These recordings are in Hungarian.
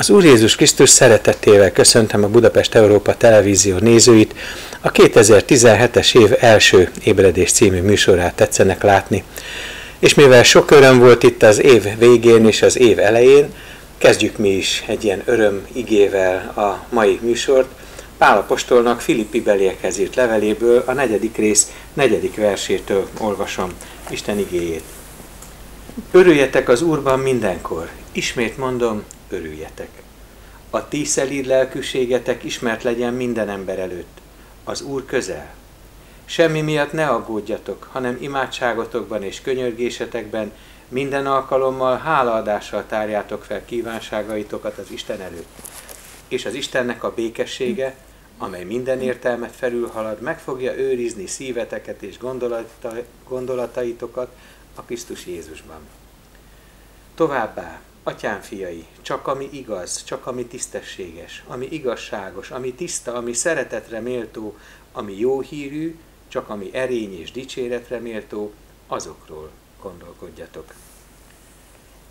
Az Úr Jézus Krisztus szeretettével köszöntöm a Budapest Európa Televízió nézőit. A 2017-es év első ébredés című műsorát tetszenek látni. És mivel sok öröm volt itt az év végén és az év elején, kezdjük mi is egy ilyen öröm igével a mai műsort. Pál apostolnak Filippi beliekhez írt leveléből a negyedik rész negyedik versétől olvasom Isten igéjét. Örüljetek az Úrban mindenkor. Ismét mondom, örüljetek. A ti szelíd lelkűségetek ismert legyen minden ember előtt. Az Úr közel. Semmi miatt ne aggódjatok, hanem imádságotokban és könyörgésetekben minden alkalommal hálaadással tárjátok fel kívánságaitokat az Isten előtt. És az Istennek a békessége, amely minden értelmet felülhalad, meg fogja őrizni szíveteket és gondolataitokat a Krisztus Jézusban. Továbbá, atyám fiai, csak ami igaz, csak ami tisztességes, ami igazságos, ami tiszta, ami szeretetre méltó, ami jó hírű, csak ami erény és dicséretre méltó, azokról gondolkodjatok.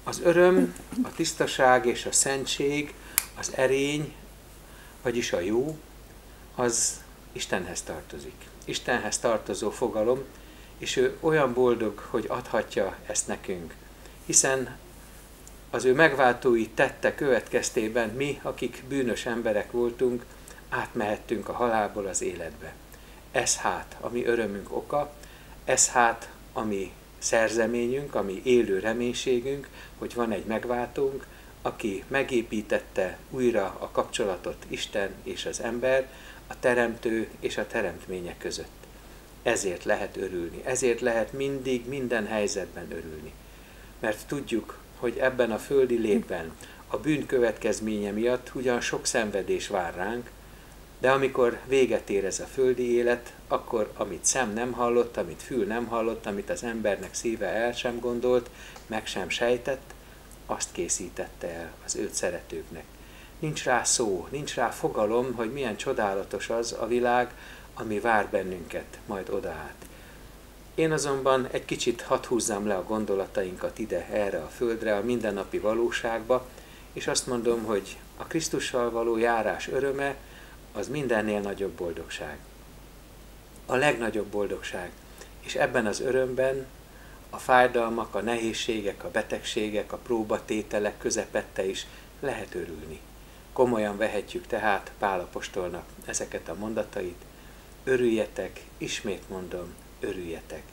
Az öröm, a tisztaság és a szentség, az erény, vagyis a jó, az Istenhez tartozik. Istenhez tartozó fogalom, és ő olyan boldog, hogy adhatja ezt nekünk. Hiszen az ő megváltói tette következtében mi, akik bűnös emberek voltunk, átmehettünk a halálból az életbe. Ez hát, ami örömünk oka, ez hát, ami szerzeményünk, ami élő reménységünk, hogy van egy megváltónk, aki megépítette újra a kapcsolatot Isten és az ember, a teremtő és a teremtmények között. Ezért lehet örülni, ezért lehet mindig, minden helyzetben örülni. Mert tudjuk, hogy ebben a földi létben a bűn következménye miatt ugyan sok szenvedés vár ránk, de amikor véget ér ez a földi élet, akkor amit szem nem hallott, amit fül nem hallott, amit az embernek szíve el sem gondolt, meg sem sejtett, azt készítette el az őt szeretőknek. Nincs rá szó, nincs rá fogalom, hogy milyen csodálatos az a világ, ami vár bennünket majd odaát. Én azonban egy kicsit hadd húzzam le a gondolatainkat ide, erre a földre, a mindennapi valóságba, és azt mondom, hogy a Krisztussal való járás öröme az mindennél nagyobb boldogság. A legnagyobb boldogság. És ebben az örömben a fájdalmak, a nehézségek, a betegségek, a próbatételek közepette is lehet örülni. Komolyan vehetjük tehát Pálapostolnak ezeket a mondatait. Örüljetek, ismét mondom, örüljetek.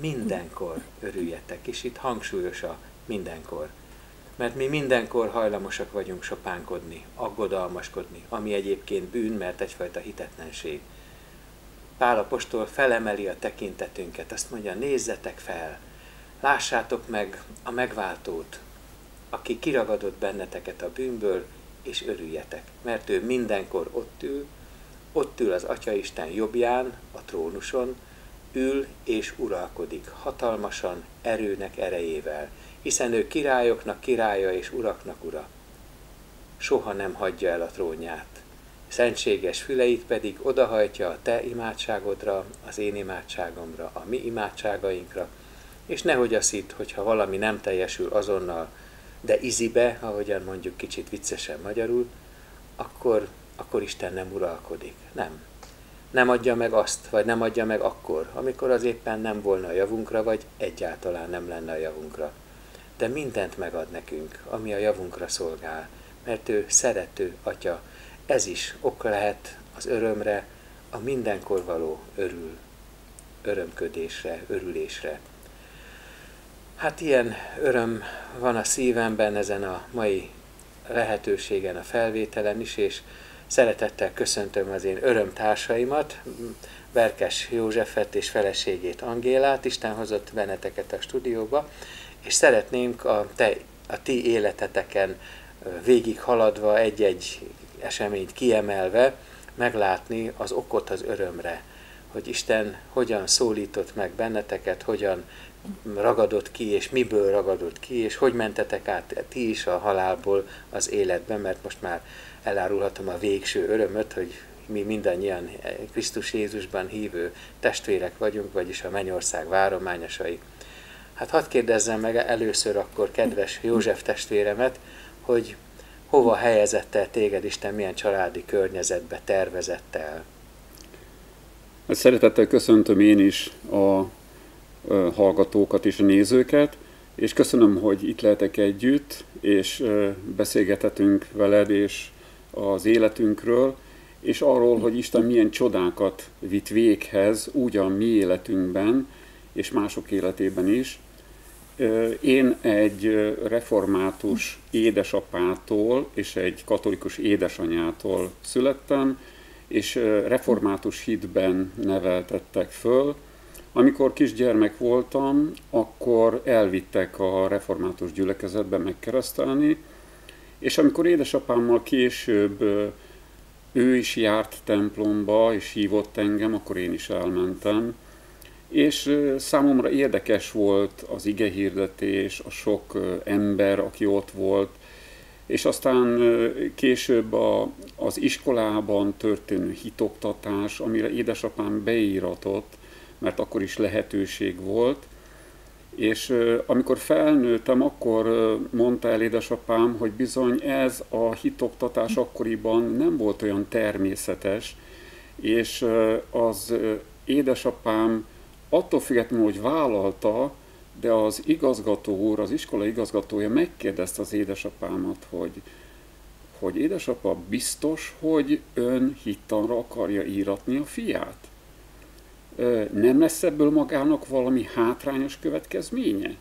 Mindenkor örüljetek, és itt hangsúlyos a mindenkor. Mert mi mindenkor hajlamosak vagyunk sopánkodni, aggodalmaskodni, ami egyébként bűn, mert egyfajta hitetlenség. Pál apostol felemeli a tekintetünket, azt mondja, nézzetek fel, lássátok meg a megváltót, aki kiragadott benneteket a bűnből, és örüljetek, mert ő mindenkor ott ül, ott ül az Atya Isten jobbján, a trónuson, ül és uralkodik hatalmasan, erőnek erejével, hiszen ő királyoknak királya és uraknak ura. Soha nem hagyja el a trónját. Szentséges füleit pedig odahajtja a te imádságodra, az én imádságomra, a mi imádságainkra, és nehogy azt hitt, hogyha valami nem teljesül azonnal, de izibe, ahogyan mondjuk kicsit viccesen magyarul, akkor, akkor Isten nem uralkodik. Nem nem adja meg azt, vagy nem adja meg akkor, amikor az éppen nem volna a javunkra, vagy egyáltalán nem lenne a javunkra. De mindent megad nekünk, ami a javunkra szolgál, mert ő szerető atya. Ez is oka lehet az örömre, a mindenkor való örül, örömködésre, örülésre. Hát ilyen öröm van a szívemben ezen a mai lehetőségen, a felvételen is, és Szeretettel köszöntöm az én örömtársaimat, Berkes Józsefet és feleségét Angélát, Isten hozott benneteket a stúdióba, és szeretnénk a, te, a ti életeteken végig haladva egy-egy eseményt kiemelve meglátni az okot az örömre, hogy Isten hogyan szólított meg benneteket, hogyan ragadott ki, és miből ragadott ki, és hogy mentetek át ti is a halálból az életbe, mert most már elárulhatom a végső örömöt, hogy mi mindannyian Krisztus Jézusban hívő testvérek vagyunk, vagyis a mennyország várományosai. Hát hadd kérdezzem meg először akkor kedves József testvéremet, hogy hova helyezett el téged Isten, milyen családi környezetbe tervezett el? Hát szeretettel köszöntöm én is a hallgatókat és a nézőket, és köszönöm, hogy itt lehetek együtt, és beszélgethetünk veled és az életünkről, és arról, hogy Isten milyen csodákat vitt véghez úgy a mi életünkben, és mások életében is. Én egy református édesapától és egy katolikus édesanyától születtem, és református hitben neveltettek föl. Amikor kisgyermek voltam, akkor elvittek a református gyülekezetbe megkeresztelni, és amikor édesapámmal később ő is járt templomba, és hívott engem, akkor én is elmentem. És számomra érdekes volt az igehirdetés, a sok ember, aki ott volt, és aztán később a, az iskolában történő hitoktatás, amire édesapám beíratott, mert akkor is lehetőség volt, és amikor felnőttem, akkor mondta el édesapám, hogy bizony ez a hitoktatás akkoriban nem volt olyan természetes, és az édesapám attól függetlenül, hogy vállalta, de az igazgató úr, az iskola igazgatója megkérdezte az édesapámat, hogy, hogy édesapa biztos, hogy ön hittanra akarja íratni a fiát? Nem lesz ebből magának valami hátrányos következménye?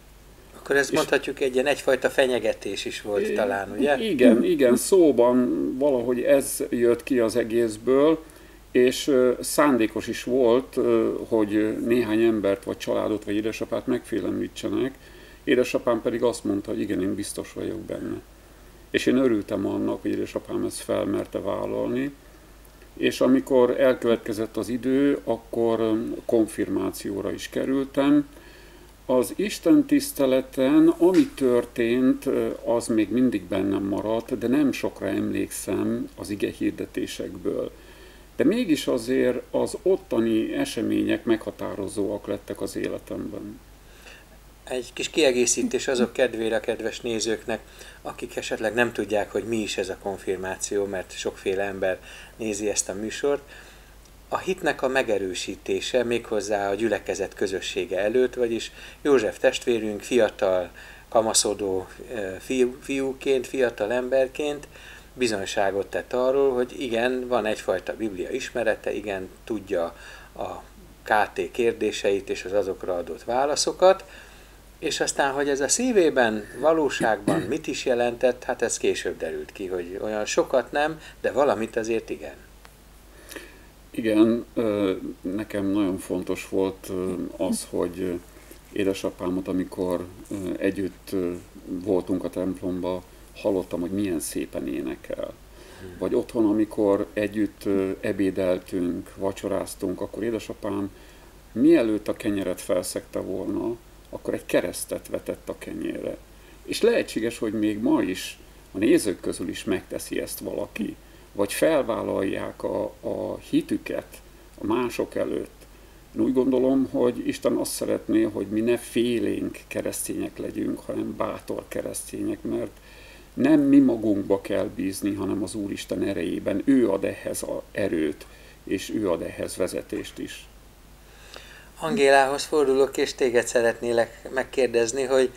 Akkor ezt mondhatjuk egy ilyen egyfajta fenyegetés is volt talán, ugye? Igen, igen, szóban valahogy ez jött ki az egészből, és szándékos is volt, hogy néhány embert, vagy családot, vagy édesapát megfélemlítsenek. Édesapám pedig azt mondta, hogy igen, én biztos vagyok benne. És én örültem annak, hogy édesapám ezt felmerte vállalni, és amikor elkövetkezett az idő, akkor konfirmációra is kerültem. Az Isten tiszteleten, ami történt, az még mindig bennem maradt, de nem sokra emlékszem az ige hirdetésekből de mégis azért az ottani események meghatározóak lettek az életemben. Egy kis kiegészítés azok kedvére kedves nézőknek, akik esetleg nem tudják, hogy mi is ez a konfirmáció, mert sokféle ember nézi ezt a műsort. A hitnek a megerősítése méghozzá a gyülekezet közössége előtt, vagyis József testvérünk fiatal, kamaszodó eh, fiú, fiúként, fiatal emberként bizonyságot tett arról, hogy igen, van egyfajta Biblia ismerete, igen, tudja a KT kérdéseit és az azokra adott válaszokat, és aztán, hogy ez a szívében, valóságban mit is jelentett, hát ez később derült ki, hogy olyan sokat nem, de valamit azért igen. Igen, nekem nagyon fontos volt az, hogy édesapámat, amikor együtt voltunk a templomba, hallottam, hogy milyen szépen énekel. Vagy otthon, amikor együtt ebédeltünk, vacsoráztunk, akkor édesapám mielőtt a kenyeret felszegte volna, akkor egy keresztet vetett a kenyérre. És lehetséges, hogy még ma is a nézők közül is megteszi ezt valaki, vagy felvállalják a, a hitüket a mások előtt. Én úgy gondolom, hogy Isten azt szeretné, hogy mi ne félénk keresztények legyünk, hanem bátor keresztények, mert nem mi magunkba kell bízni, hanem az Úristen erejében. Ő ad ehhez a erőt, és ő ad ehhez vezetést is. Angélához fordulok, és téged szeretnélek megkérdezni, hogy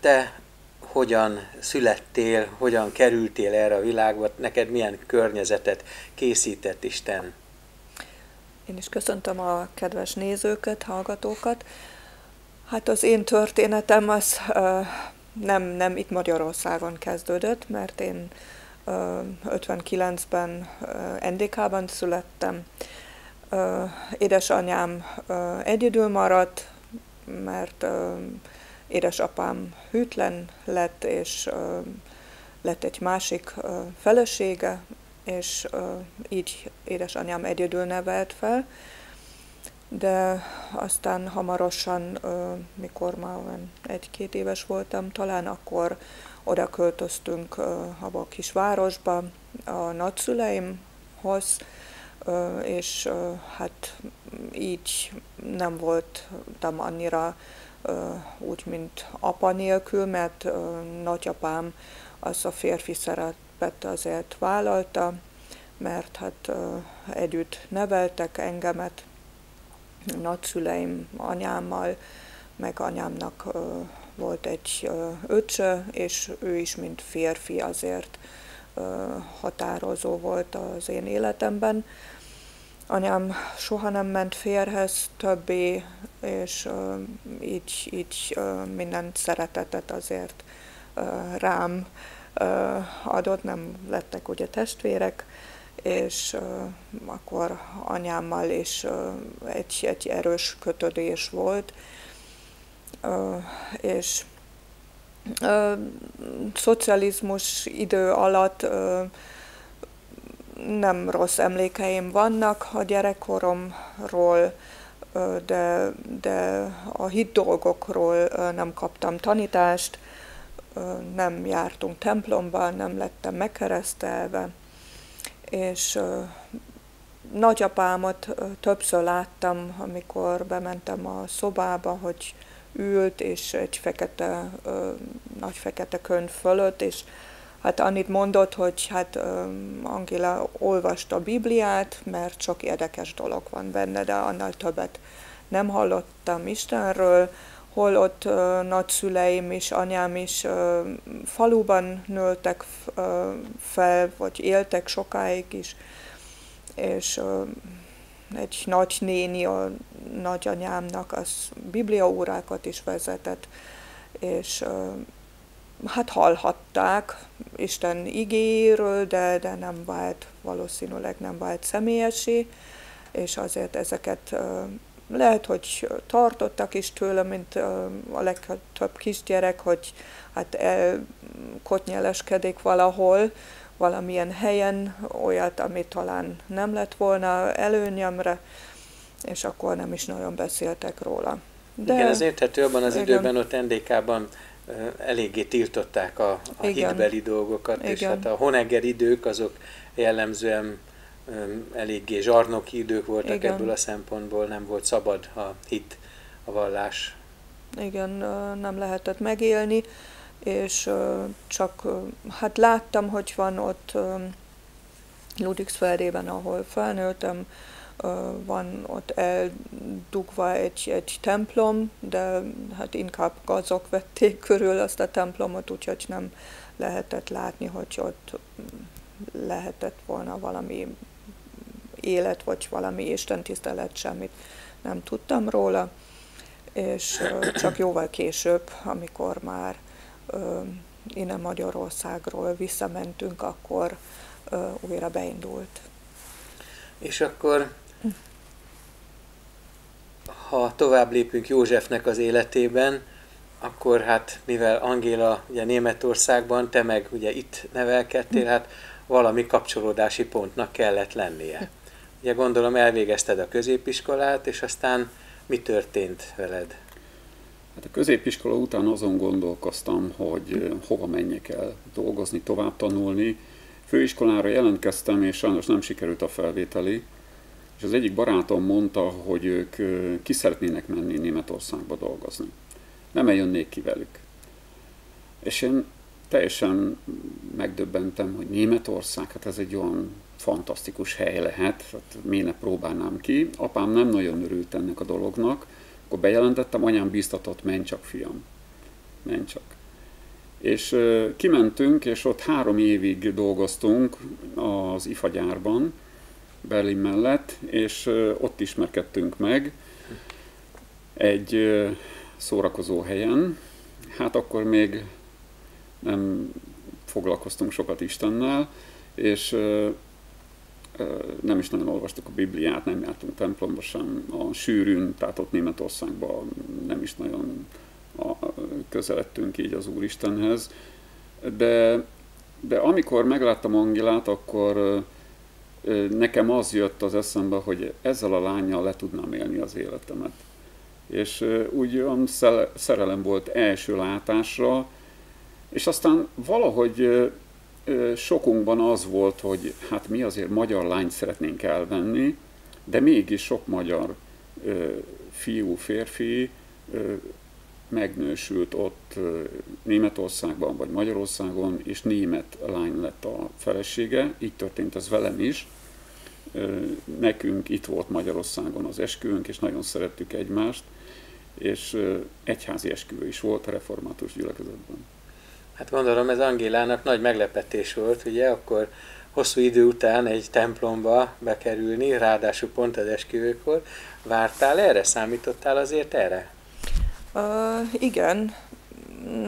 te hogyan születtél, hogyan kerültél erre a világba, neked milyen környezetet készített Isten? Én is köszöntöm a kedves nézőket, hallgatókat. Hát az én történetem az nem, nem itt Magyarországon kezdődött, mert én 59-ben NDK-ban születtem. Édesanyám egyedül maradt, mert édesapám hűtlen lett, és lett egy másik felesége, és így édesanyám egyedül nevelt fel. De aztán hamarosan, mikor már egy-két éves voltam, talán akkor oda költöztünk abba a kis városba a nagyszüleimhoz, és hát így nem voltam annyira úgy, mint apa nélkül, mert nagyapám az a férfi szerepet azért vállalta, mert hát együtt neveltek engemet, nagyszüleim anyámmal, meg anyámnak volt egy öccse, és ő is, mint férfi azért határozó volt az én életemben. Anyám soha nem ment férhez többé, és így, így minden szeretetet azért rám adott, nem lettek ugye testvérek, és akkor anyámmal is egy, egy erős kötődés volt, és szocializmus idő alatt nem rossz emlékeim vannak a gyerekkoromról, de, de a hit dolgokról nem kaptam tanítást, nem jártunk templomba, nem lettem megkeresztelve, és nagyapámat többször láttam, amikor bementem a szobába, hogy ült, és egy fekete, nagy fekete könyv fölött, és hát annyit mondott, hogy hát Angela olvasta a Bibliát, mert sok érdekes dolog van benne, de annál többet nem hallottam Istenről, hol ott uh, nagyszüleim és anyám is faluban nőttek uh, fel, vagy éltek sokáig is, és egy nagy néni, a nagyanyámnak az bibliaórákat is vezetett, és hát hallhatták Isten igéről, de, de nem vált, valószínűleg nem vált személyesé, és azért ezeket lehet, hogy tartottak is tőle, mint a legtöbb kisgyerek, hogy hát kotnyeleskedik valahol, valamilyen helyen, olyat, ami talán nem lett volna előnyemre, és akkor nem is nagyon beszéltek róla. De, igen, ez érthető, abban az igen. időben ott NDK-ban eléggé tiltották a, a hitbeli dolgokat, igen. és hát a Honegger idők azok jellemzően eléggé zsarnoki idők voltak Igen. ebből a szempontból, nem volt szabad a hit, a vallás. Igen, nem lehetett megélni, és csak hát láttam, hogy van ott Ludwigsfeldében, ahol felnőttem, van ott eldugva egy, egy templom, de hát inkább gazok vették körül azt a templomot, úgyhogy nem lehetett látni, hogy ott lehetett volna valami élet, vagy valami istentisztelet, semmit nem tudtam róla, és csak jóval később, amikor már innen Magyarországról visszamentünk, akkor újra beindult. És akkor, ha tovább lépünk Józsefnek az életében, akkor hát mivel Angéla ugye Németországban, te meg ugye itt nevelkedtél, hát valami kapcsolódási pontnak kellett lennie. Ugye gondolom elvégezted a középiskolát, és aztán mi történt veled? Hát a középiskola után azon gondolkoztam, hogy hova menjek el dolgozni, tovább tanulni. Főiskolára jelentkeztem, és sajnos nem sikerült a felvételi. És az egyik barátom mondta, hogy ők ki szeretnének menni Németországba dolgozni. Nem eljönnék ki velük. És én teljesen megdöbbentem, hogy Németország, hát ez egy olyan fantasztikus hely lehet, hát miért ne próbálnám ki. Apám nem nagyon örült ennek a dolognak, akkor bejelentettem, anyám bíztatott, menj csak fiam, menj csak. És kimentünk, és ott három évig dolgoztunk az IFA gyárban, Berlin mellett, és ott ismerkedtünk meg egy szórakozó helyen. Hát akkor még nem foglalkoztunk sokat Istennel, és nem is nagyon olvastuk a Bibliát, nem jártunk templomba sem, a sűrűn, tehát ott Németországban nem is nagyon közeledtünk így az Úristenhez. De, de amikor megláttam Angilát, akkor nekem az jött az eszembe, hogy ezzel a lányjal le tudnám élni az életemet. És úgy olyan szerelem volt első látásra, és aztán valahogy sokunkban az volt, hogy hát mi azért magyar lányt szeretnénk elvenni, de mégis sok magyar fiú, férfi megnősült ott Németországban vagy Magyarországon, és német lány lett a felesége, így történt ez velem is. Nekünk itt volt Magyarországon az esküvőnk, és nagyon szerettük egymást, és egyházi esküvő is volt a református gyülekezetben. Hát gondolom ez Angélának nagy meglepetés volt, ugye, akkor hosszú idő után egy templomba bekerülni, ráadásul pont az esküvőkor. Vártál erre? Számítottál azért erre? Uh, igen,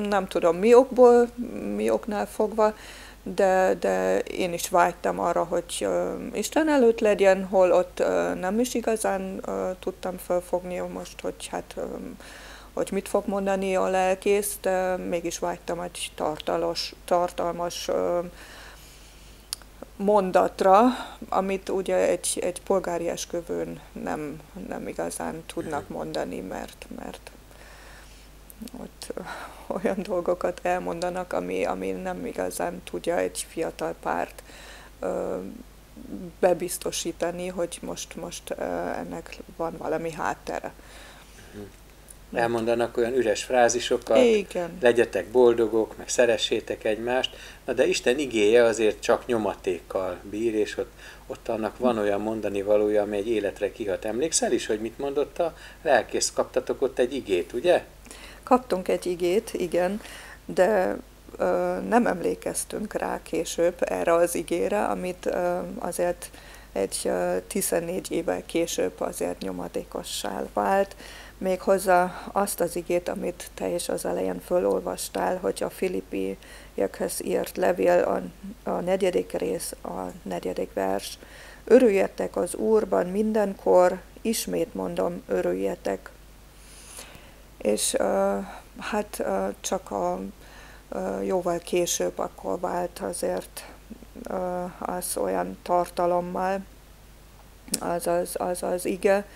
nem tudom mi okból, mi oknál fogva, de, de én is vágytam arra, hogy uh, Isten előtt legyen, hol ott uh, nem is igazán uh, tudtam felfogni most, hogy hát um, hogy mit fog mondani a lelkész, de mégis vágytam egy tartalos, tartalmas uh, mondatra, amit ugye egy, egy polgári esküvőn nem, nem igazán tudnak mondani, mert, mert ott olyan dolgokat elmondanak, ami, ami nem igazán tudja egy fiatal párt ö, bebiztosítani, hogy most, most ö, ennek van valami háttere. Elmondanak olyan üres frázisokat, Igen. legyetek boldogok, meg szeressétek egymást, na de Isten igéje azért csak nyomatékkal bír, és ott, ott annak van olyan mondani valója, ami egy életre kihat. Emlékszel is, hogy mit mondott a lelkész? Kaptatok ott egy igét, ugye? Kaptunk egy igét, igen, de ö, nem emlékeztünk rá később erre az igére, amit ö, azért egy ö, 14 évvel később azért nyomatékossá vált, méghozzá azt az igét, amit te is az elején fölolvastál, hogy a filippiekhez írt levél, a, a negyedik rész, a negyedik vers. Örüljetek az Úrban mindenkor, ismét mondom, örüljetek és hát csak a jóval később akkor vált azért az olyan tartalommal, az az, az, az ige,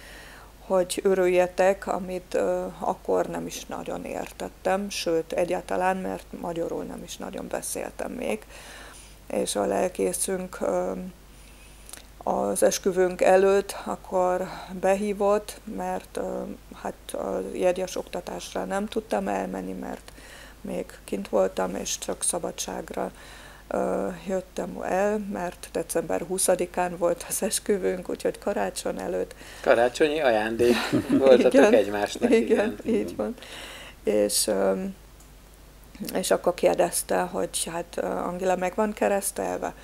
hogy örüljetek, amit akkor nem is nagyon értettem, sőt egyáltalán, mert magyarul nem is nagyon beszéltem még. És a lelkészünk az esküvőnk előtt akkor behívott, mert hát a jegyes oktatásra nem tudtam elmenni, mert még kint voltam, és csak szabadságra jöttem el, mert december 20-án volt az esküvőnk, úgyhogy karácsony előtt. Karácsonyi ajándék voltatok igen, egymásnak. Igen, igen, így van. És, és akkor kérdezte, hogy hát Angela meg van keresztelve?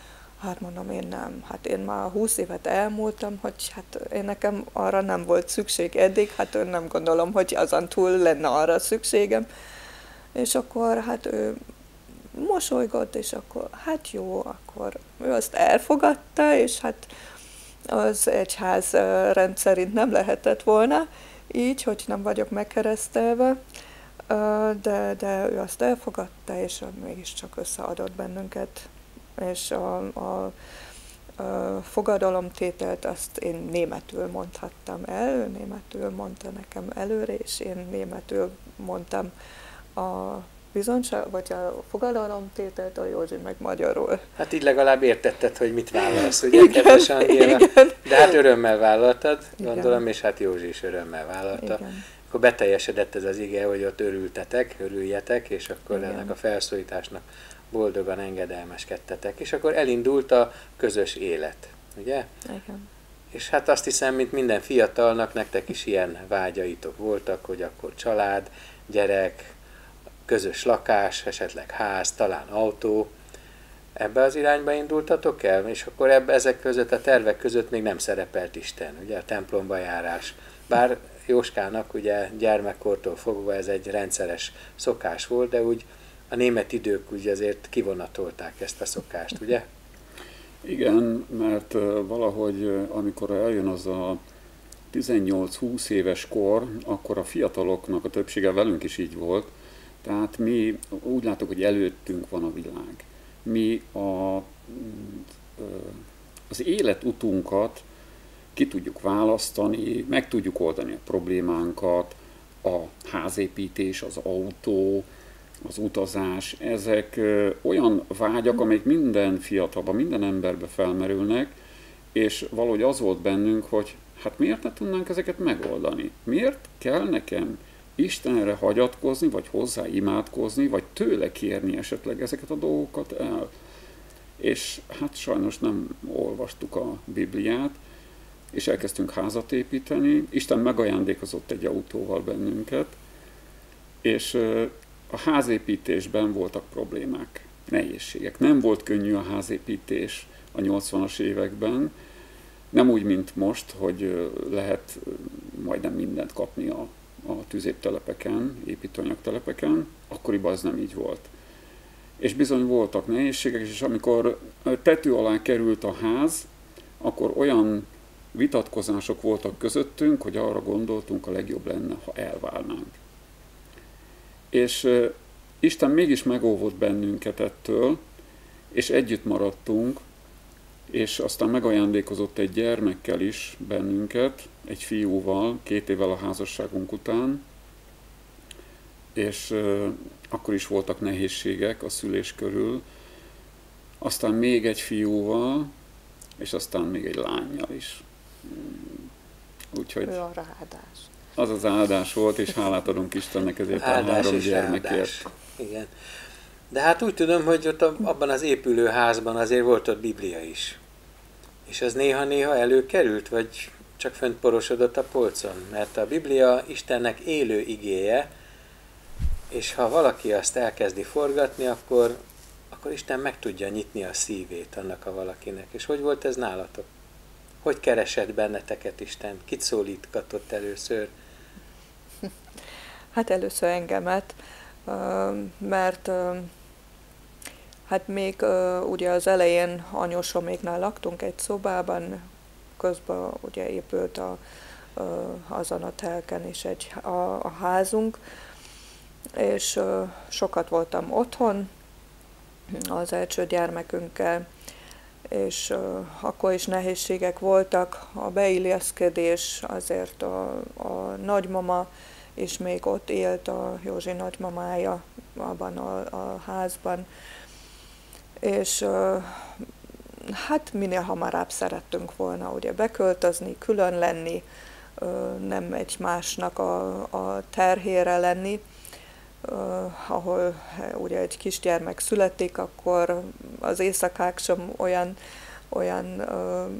Hát mondom, én nem. Hát én már 20 évet elmúltam, hogy hát én nekem arra nem volt szükség eddig, hát én nem gondolom, hogy azon túl lenne arra szükségem. És akkor hát ő mosolygott, és akkor hát jó, akkor ő azt elfogadta, és hát az egyház rendszerint nem lehetett volna így, hogy nem vagyok megkeresztelve, de, de ő azt elfogadta, és mégiscsak összeadott bennünket és a, a, a fogadalomtételt azt én németül mondhattam el, ő németül mondta nekem előre, és én németül mondtam a bizonyság, vagy a fogadalomtételt, a Józsi meg magyarul. Hát így legalább értetted, hogy mit vállalsz, ugye, igen, kedves Angéla? Igen. De hát örömmel vállaltad, gondolom, igen. és hát Józsi is örömmel vállalta. Igen. Akkor beteljesedett ez az ige, hogy ott örültetek, örüljetek, és akkor igen. ennek a felszólításnak boldogan engedelmeskedtetek. És akkor elindult a közös élet, ugye? Igen. És hát azt hiszem, mint minden fiatalnak, nektek is ilyen vágyaitok voltak, hogy akkor család, gyerek, közös lakás, esetleg ház, talán autó. Ebbe az irányba indultatok el, és akkor ebbe, ezek között a tervek között még nem szerepelt Isten, ugye a templomba járás. Bár Jóskának ugye gyermekkortól fogva ez egy rendszeres szokás volt, de úgy a német idők úgy azért kivonatolták ezt a szokást, ugye? Igen, mert valahogy amikor eljön az a 18-20 éves kor, akkor a fiataloknak a többsége velünk is így volt, tehát mi úgy látok, hogy előttünk van a világ. Mi a, az életutunkat ki tudjuk választani, meg tudjuk oldani a problémánkat, a házépítés, az autó, az utazás, ezek olyan vágyak, amelyek minden fiatalban, minden emberbe felmerülnek, és valahogy az volt bennünk, hogy hát miért ne tudnánk ezeket megoldani? Miért kell nekem Istenre hagyatkozni, vagy hozzá imádkozni, vagy tőle kérni esetleg ezeket a dolgokat el. És hát sajnos nem olvastuk a Bibliát, és elkezdtünk házat építeni. Isten megajándékozott egy autóval bennünket, és a házépítésben voltak problémák, nehézségek. Nem volt könnyű a házépítés a 80-as években, nem úgy, mint most, hogy lehet majdnem mindent kapni a, a tüzéptelepeken, építőanyagtelepeken, akkoriban az nem így volt. És bizony voltak nehézségek, és amikor tető alá került a ház, akkor olyan vitatkozások voltak közöttünk, hogy arra gondoltunk, a legjobb lenne, ha elválnánk. És Isten mégis megóvott bennünket ettől, és együtt maradtunk, és aztán megajándékozott egy gyermekkel is bennünket, egy fiúval, két évvel a házasságunk után, és akkor is voltak nehézségek a szülés körül, aztán még egy fiúval, és aztán még egy lányjal is. Úgyhogy Ő a ráadás. Az az áldás volt, és hálát adunk Istennek ezért áldás a három gyermekért. Áldás. Igen. De hát úgy tudom, hogy ott abban az épülő házban azért volt ott Biblia is. És ez néha-néha előkerült, vagy csak fönt porosodott a polcon? Mert a Biblia Istennek élő igéje, és ha valaki azt elkezdi forgatni, akkor, akkor Isten meg tudja nyitni a szívét annak a valakinek. És hogy volt ez nálatok? Hogy keresett benneteket Isten? Kit szólítgatott először? Hát először engemet, mert hát még ugye az elején anyósoméknál laktunk egy szobában, közben ugye épült a, azon a telken is egy, a, a házunk, és sokat voltam otthon az első gyermekünkkel, és akkor is nehézségek voltak, a beilleszkedés, azért a, a nagymama és még ott élt a Józsi nagymamája abban a, a házban, és hát minél hamarabb szerettünk volna ugye beköltözni, külön lenni, nem egymásnak a, a terhére lenni, ahol ugye egy kisgyermek születik, akkor az éjszakák sem olyan, olyan uh,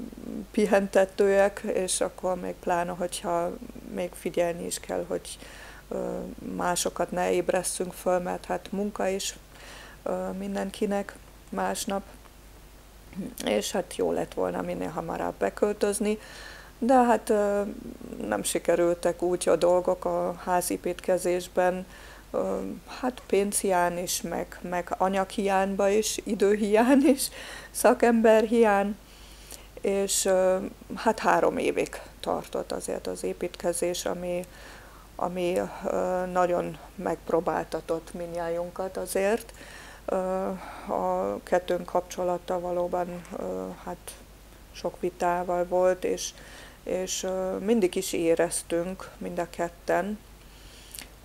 pihentetőek, és akkor még pláne, hogyha még figyelni is kell, hogy uh, másokat ne ébresszünk föl, mert hát munka is uh, mindenkinek másnap, és hát jó lett volna minél hamarabb beköltözni, de hát nem sikerültek úgy a dolgok a házépítkezésben, hát pénzhiány is, meg, meg anyaghiányba is, időhiány is, szakemberhiány, és hát három évig tartott azért az építkezés, ami, ami nagyon megpróbáltatott minnyájunkat azért. A kettőnk kapcsolata valóban hát sok vitával volt, és, és mindig is éreztünk mind a ketten,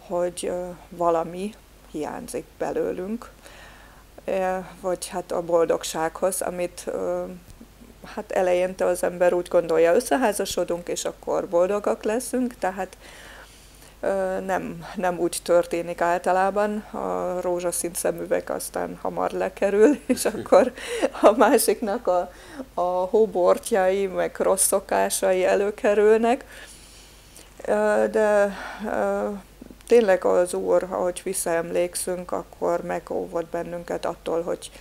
hogy valami hiányzik belőlünk, vagy hát a boldogsághoz, amit hát eleinte az ember úgy gondolja, összeházasodunk, és akkor boldogak leszünk, tehát nem, nem úgy történik általában, a rózsaszín szemüveg aztán hamar lekerül, és akkor a másiknak a, a hóbortjai, meg rossz szokásai előkerülnek, de tényleg az Úr, ahogy visszaemlékszünk, akkor megóvott bennünket attól, hogy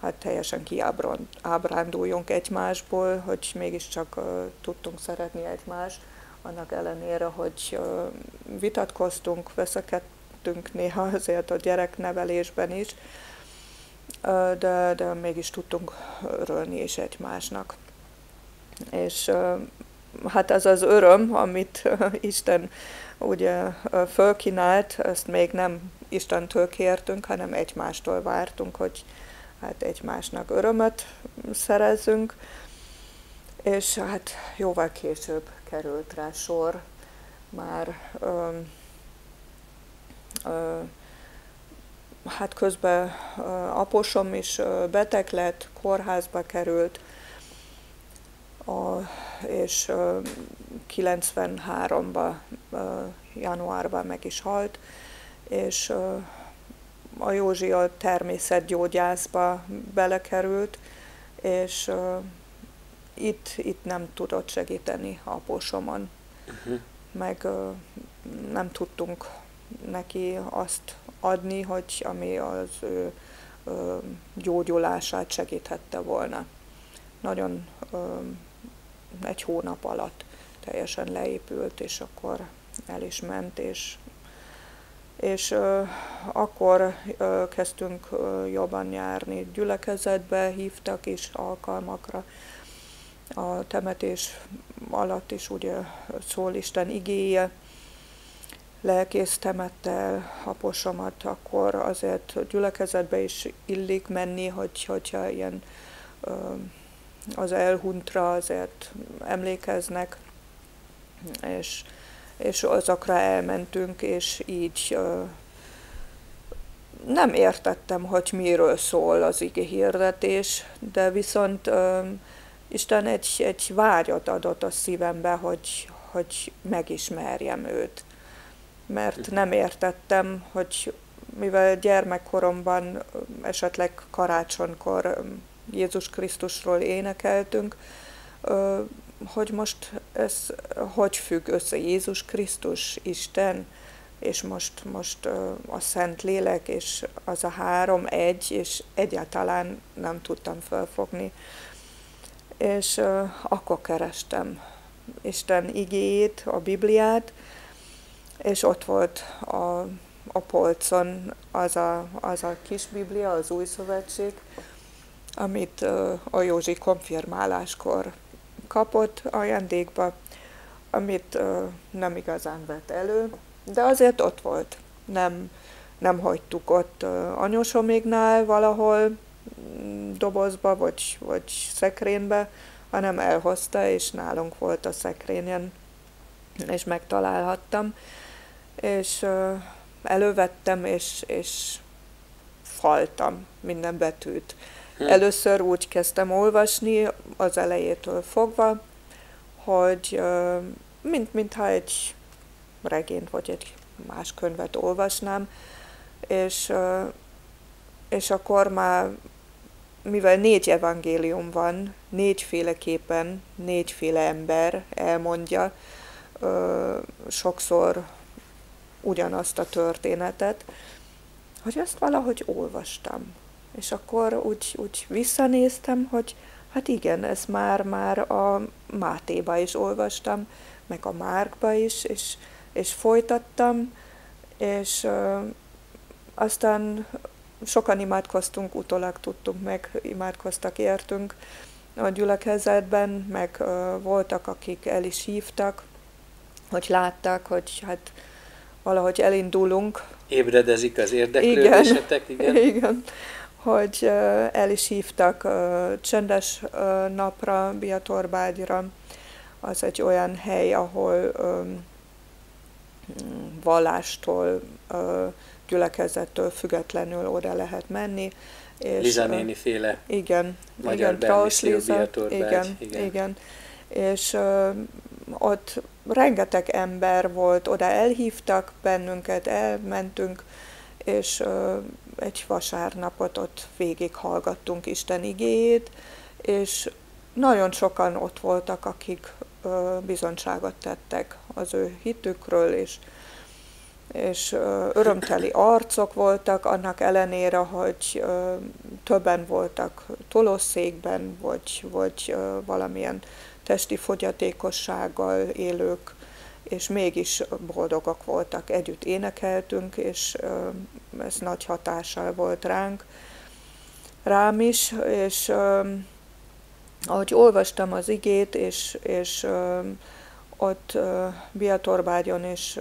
hát teljesen kiábránduljunk egymásból, hogy mégiscsak uh, tudtunk szeretni egymást, annak ellenére, hogy uh, vitatkoztunk, veszekedtünk néha azért a gyereknevelésben is, uh, de, de mégis tudtunk örülni is egymásnak. És uh, hát ez az öröm, amit Isten ugye fölkínált, ezt még nem Istentől kértünk, hanem egymástól vártunk, hogy hát egymásnak örömöt szerezzünk, és hát jóval később került rá sor, már ö, ö, hát közben ö, aposom is beteg lett, kórházba került, a és 93-ban, januárban meg is halt, és a Józsi a természetgyógyászba belekerült, és itt, itt nem tudott segíteni aposomon. Uh-huh. Meg nem tudtunk neki azt adni, hogy ami az ő gyógyulását segíthette volna. Nagyon egy hónap alatt teljesen leépült, és akkor el is ment, és, és akkor kezdtünk jobban járni gyülekezetbe, hívtak is alkalmakra. A temetés alatt is ugye szól Isten igéje, lelkész temette aposomat, akkor azért gyülekezetbe is illik menni, hogy, hogyha ilyen az elhuntra azért emlékeznek, és, és azokra elmentünk, és így nem értettem, hogy miről szól az ige hirdetés, de viszont Isten egy, egy vágyat adott a szívembe, hogy, hogy megismerjem őt. Mert nem értettem, hogy mivel gyermekkoromban, esetleg karácsonykor Jézus Krisztusról énekeltünk, hogy most ez hogy függ össze Jézus Krisztus, Isten, és most, most a Szent Lélek, és az a három egy, és egyáltalán nem tudtam felfogni. És akkor kerestem Isten igéjét, a Bibliát, és ott volt a, a polcon az a, az a kis biblia, az új szövetség, amit a Józsi konfirmáláskor kapott ajándékba, amit nem igazán vett elő, de azért ott volt. Nem, nem hagytuk ott anyosomignál valahol mm, dobozba vagy, vagy szekrénybe, hanem elhozta, és nálunk volt a szekrényen, és megtalálhattam és elővettem, és, és faltam minden betűt. Először úgy kezdtem olvasni, az elejétől fogva, hogy mint, mintha egy regényt vagy egy más könyvet olvasnám, és, és akkor már, mivel négy evangélium van, négyféleképpen, négyféle ember elmondja, sokszor ugyanazt a történetet, hogy azt valahogy olvastam. És akkor úgy, úgy visszanéztem, hogy hát igen, ez már, már a Mátéba is olvastam, meg a Márkba is, és, és folytattam, és ö, aztán sokan imádkoztunk, utólag tudtunk meg, imádkoztak, értünk a gyülekezetben, meg ö, voltak, akik el is hívtak, hogy látták, hogy hát valahogy elindulunk. Ébredezik az érdeklődésetek, igen. Igen, igen. Hogy el is hívtak csendes napra, Biatorbágyra. Az egy olyan hely, ahol vallástól, gyülekezettől függetlenül oda lehet menni. És, Liza néni féle igen, magyar igen, Liza, igen, igen, igen. És ott rengeteg ember volt, oda elhívtak bennünket, elmentünk, és egy vasárnapot ott végig hallgattunk Isten igéjét, és nagyon sokan ott voltak, akik bizonyságot tettek az ő hitükről, és, és örömteli arcok voltak, annak ellenére, hogy többen voltak tolosszékben, vagy, vagy valamilyen testi fogyatékossággal élők, és mégis boldogak voltak. Együtt énekeltünk, és ez nagy hatással volt ránk, rám is, és ahogy olvastam az igét, és, és ott Biatorbágyon és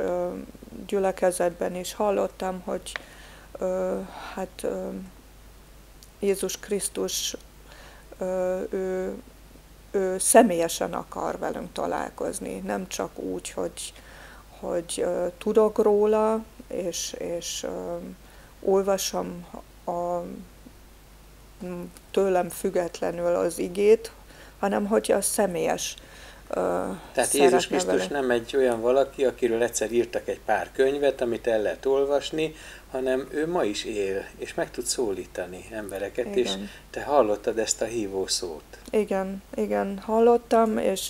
gyülekezetben is hallottam, hogy hát Jézus Krisztus ő ő személyesen akar velünk találkozni, nem csak úgy, hogy, hogy tudok róla, és, és olvasom a, tőlem függetlenül az igét, hanem hogy a személyes Tehát Jézus Krisztus vele. nem egy olyan valaki, akiről egyszer írtak egy pár könyvet, amit el lehet olvasni, hanem ő ma is él, és meg tud szólítani embereket, igen. és te hallottad ezt a hívó szót. Igen, igen, hallottam, és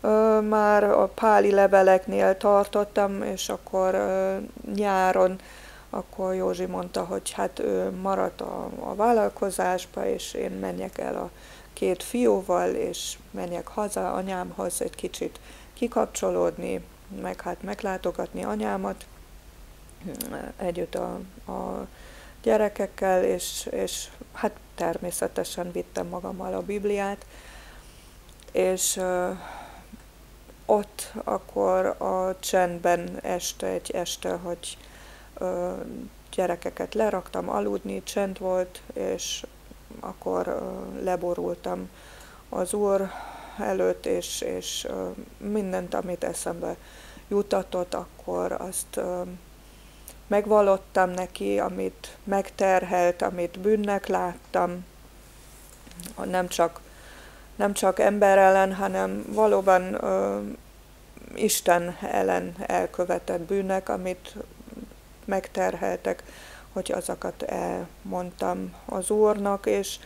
ö, már a páli leveleknél tartottam, és akkor ö, nyáron akkor Józsi mondta, hogy hát ő maradt a, a vállalkozásba, és én menjek el a két fiúval, és menjek haza anyámhoz egy kicsit kikapcsolódni, meg hát meglátogatni anyámat együtt a, a gyerekekkel, és, és hát természetesen vittem magammal a Bibliát, és ott akkor a csendben este, egy este, hogy uh, gyerekeket leraktam aludni, csend volt, és akkor uh, leborultam az Úr előtt, és, és uh, mindent, amit eszembe jutatott, akkor azt megvallottam neki, amit megterhelt, amit bűnnek láttam, nem csak, nem csak ember ellen, hanem valóban ö, Isten ellen elkövetett bűnnek, amit megterheltek, hogy azokat elmondtam az Úrnak, és,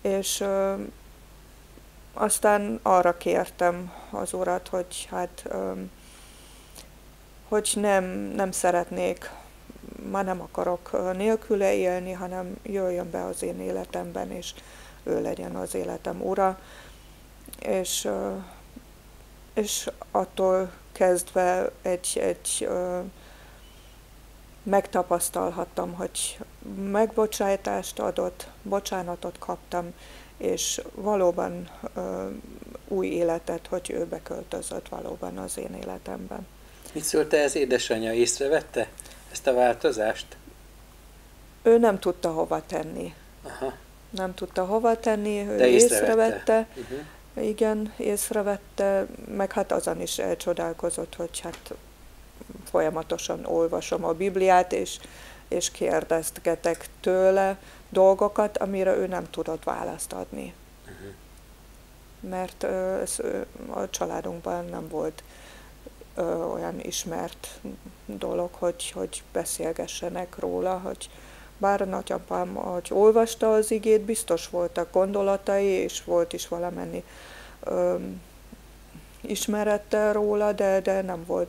és ö, aztán arra kértem az Urat, hogy hát ö, hogy nem, nem szeretnék már nem akarok nélküle élni, hanem jöjjön be az én életemben, és ő legyen az életem ura. És, és attól kezdve egy, egy megtapasztalhattam, hogy megbocsájtást adott, bocsánatot kaptam, és valóban új életet, hogy ő beköltözött valóban az én életemben. Mit szólt ez édesanyja, észrevette? Ezt a változást? Ő nem tudta hova tenni. Aha. Nem tudta hova tenni, ő De észrevette. észrevette. Uh-huh. Igen, észrevette, meg hát azon is elcsodálkozott, hogy hát folyamatosan olvasom a Bibliát, és, és kérdezgetek tőle dolgokat, amire ő nem tudott választ adni. Uh-huh. Mert ez, a családunkban nem volt ö, olyan ismert dolog, hogy, hogy beszélgessenek róla, hogy bár a nagyapám, hogy olvasta az igét, biztos voltak gondolatai, és volt is valamennyi ö, ismerete róla, de, de nem volt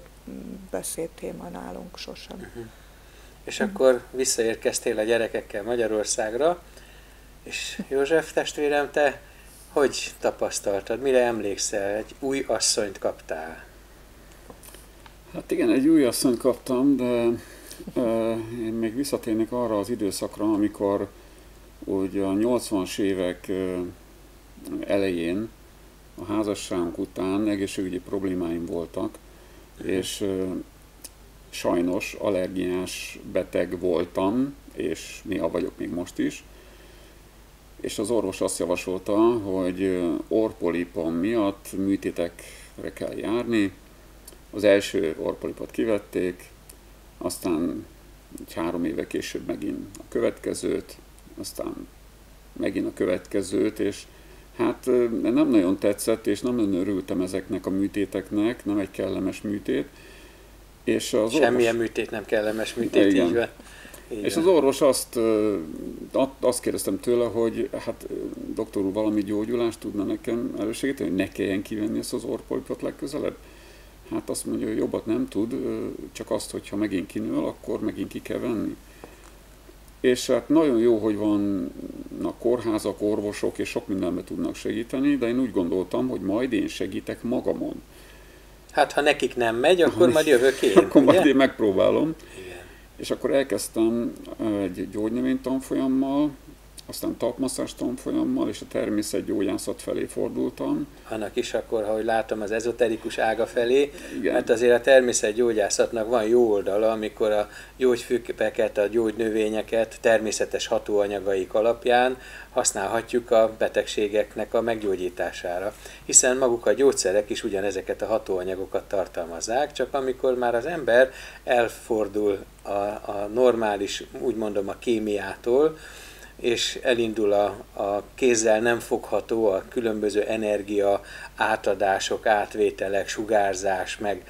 beszédtéma nálunk sosem. Uh-huh. És akkor visszaérkeztél a gyerekekkel Magyarországra, és József testvérem, te hogy tapasztaltad, mire emlékszel? Egy új asszonyt kaptál. Hát igen, egy új asszonyt kaptam, de uh, én még visszatérnék arra az időszakra, amikor úgy a 80-as évek elején, a házasságunk után egészségügyi problémáim voltak, és uh, sajnos allergiás beteg voltam, és néha vagyok még most is, és az orvos azt javasolta, hogy orpolipom miatt műtétekre kell járni, az első orpolipot kivették, aztán egy három éve később megint a következőt, aztán megint a következőt, és hát nem nagyon tetszett, és nem nagyon örültem ezeknek a műtéteknek, nem egy kellemes műtét. És az Semmilyen orvos... műtét nem kellemes műtét, Igen. így van. Igen. És az orvos azt, azt kérdeztem tőle, hogy hát doktor úr, valami gyógyulást tudna nekem elősegíteni, hogy ne kelljen kivenni ezt az orpolipot legközelebb? Hát azt mondja, hogy jobbat nem tud, csak azt, hogyha megint kinől, akkor megint ki kell venni. És hát nagyon jó, hogy vannak kórházak, orvosok, és sok mindenbe tudnak segíteni, de én úgy gondoltam, hogy majd én segítek magamon. Hát ha nekik nem megy, akkor ha majd jövök én. Akkor ugye? majd én megpróbálom. Igen. És akkor elkezdtem egy gyógynövénytanfolyammal, aztán talpmasszás tanfolyammal és a természetgyógyászat felé fordultam. Annak is akkor, ahogy látom, az ezoterikus ága felé, Igen. mert azért a természetgyógyászatnak van jó oldala, amikor a gyógyfűkepeket, a gyógynövényeket természetes hatóanyagaik alapján használhatjuk a betegségeknek a meggyógyítására. Hiszen maguk a gyógyszerek is ugyanezeket a hatóanyagokat tartalmazzák, csak amikor már az ember elfordul a, a normális, úgy mondom, a kémiától, és elindul a, a kézzel nem fogható, a különböző energia átadások, átvételek, sugárzás, meg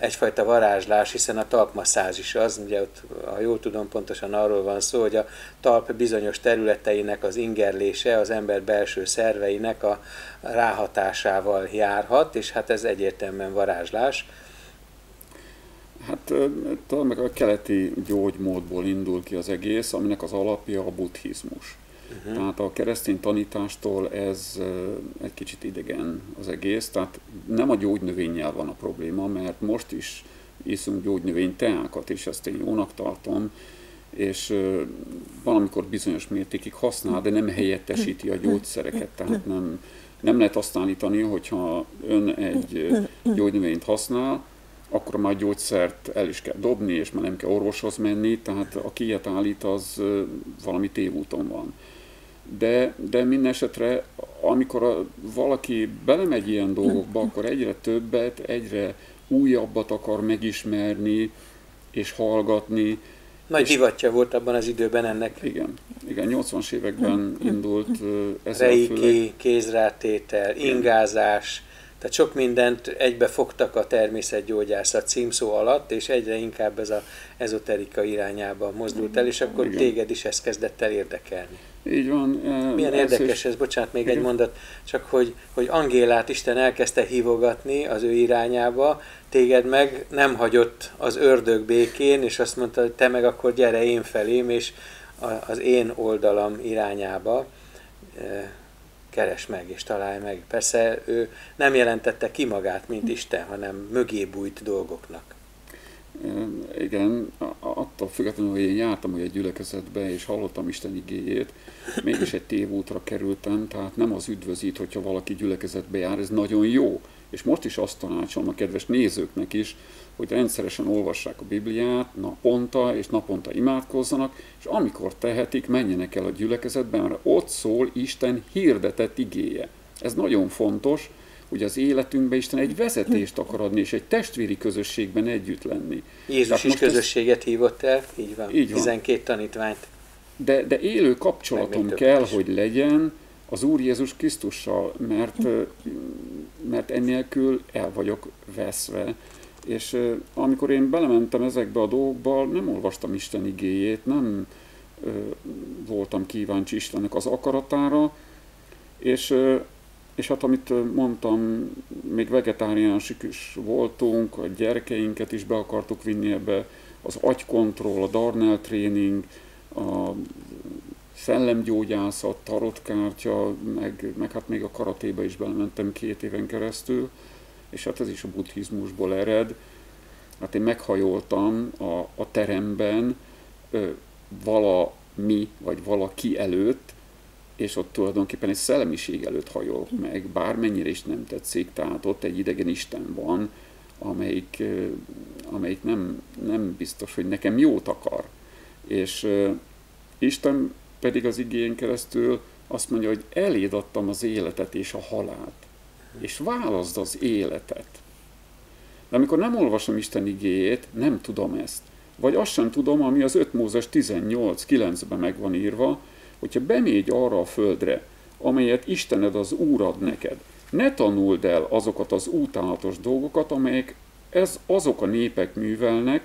egyfajta varázslás, hiszen a talpmasszázs is az, ugye ott, ha jól tudom, pontosan arról van szó, hogy a talp bizonyos területeinek az ingerlése az ember belső szerveinek a ráhatásával járhat, és hát ez egyértelműen varázslás. Hát talán meg a keleti gyógymódból indul ki az egész, aminek az alapja a buddhizmus. Uh-huh. Tehát a keresztény tanítástól ez egy kicsit idegen az egész, tehát nem a gyógynövényjel van a probléma, mert most is iszunk gyógynövény teákat, és ezt én jónak tartom, és valamikor bizonyos mértékig használ, de nem helyettesíti a gyógyszereket, tehát nem, nem lehet azt állítani, hogyha ön egy gyógynövényt használ, akkor már gyógyszert el is kell dobni, és már nem kell orvoshoz menni, tehát aki ilyet állít, az valami tévúton van de, de minden esetre, amikor a, valaki belemegy ilyen dolgokba, akkor egyre többet, egyre újabbat akar megismerni és hallgatni. Nagy és, divatja volt abban az időben ennek. Igen, igen 80-as években indult ez Reiki, kézrátétel, ingázás, tehát sok mindent egybe fogtak a természetgyógyászat címszó alatt, és egyre inkább ez a ezoterika irányába mozdult el, és akkor Igen. téged is ez kezdett el érdekelni. Így van. Milyen ez érdekes ez, bocsánat, még Igen. egy mondat, csak hogy, hogy Angélát Isten elkezdte hívogatni az ő irányába, téged meg nem hagyott az ördög békén, és azt mondta, hogy te meg akkor gyere én felém, és az én oldalam irányába keres meg és találj meg. Persze ő nem jelentette ki magát, mint Isten, hanem mögé bújt dolgoknak. Igen, attól függetlenül, hogy én jártam egy gyülekezetbe, és hallottam Isten igéjét, mégis egy tévútra kerültem, tehát nem az üdvözít, hogyha valaki gyülekezetbe jár, ez nagyon jó. És most is azt tanácsolom a kedves nézőknek is, hogy rendszeresen olvassák a Bibliát naponta, és naponta imádkozzanak, és amikor tehetik, menjenek el a gyülekezetbe, mert ott szól Isten hirdetett igéje. Ez nagyon fontos, hogy az életünkbe Isten egy vezetést akar adni, és egy testvéri közösségben együtt lenni. Jézus is közösséget ez... hívott el, így van, így van. 12 tanítványt. De, de élő kapcsolatom kell, is. hogy legyen az Úr Jézus Krisztussal, mert, mert ennélkül el vagyok veszve. És amikor én belementem ezekbe a dolgokba, nem olvastam Isten igéjét, nem voltam kíváncsi Istennek az akaratára, és és hát amit mondtam, még vegetáriánsik is voltunk, a gyerekeinket is be akartuk vinni ebbe, az agykontroll, a Darnell tréning, a szellemgyógyászat, tarotkártya, meg, meg hát még a karatéba is belementem két éven keresztül, és hát ez is a buddhizmusból ered. Hát én meghajoltam a, a teremben ö, valami, vagy valaki előtt, és ott tulajdonképpen egy szellemiség előtt hajolok meg, bármennyire is nem tetszik, tehát ott egy idegen Isten van, amelyik, amelyik nem, nem biztos, hogy nekem jót akar. És uh, Isten pedig az igényen keresztül azt mondja, hogy eléd adtam az életet és a halált, és válaszd az életet. De amikor nem olvasom Isten igéjét, nem tudom ezt. Vagy azt sem tudom, ami az 5 Mózes 18.9-ben meg van írva, hogyha bemégy arra a földre, amelyet Istened az Úr ad neked, ne tanuld el azokat az utálatos dolgokat, amelyek ez azok a népek művelnek,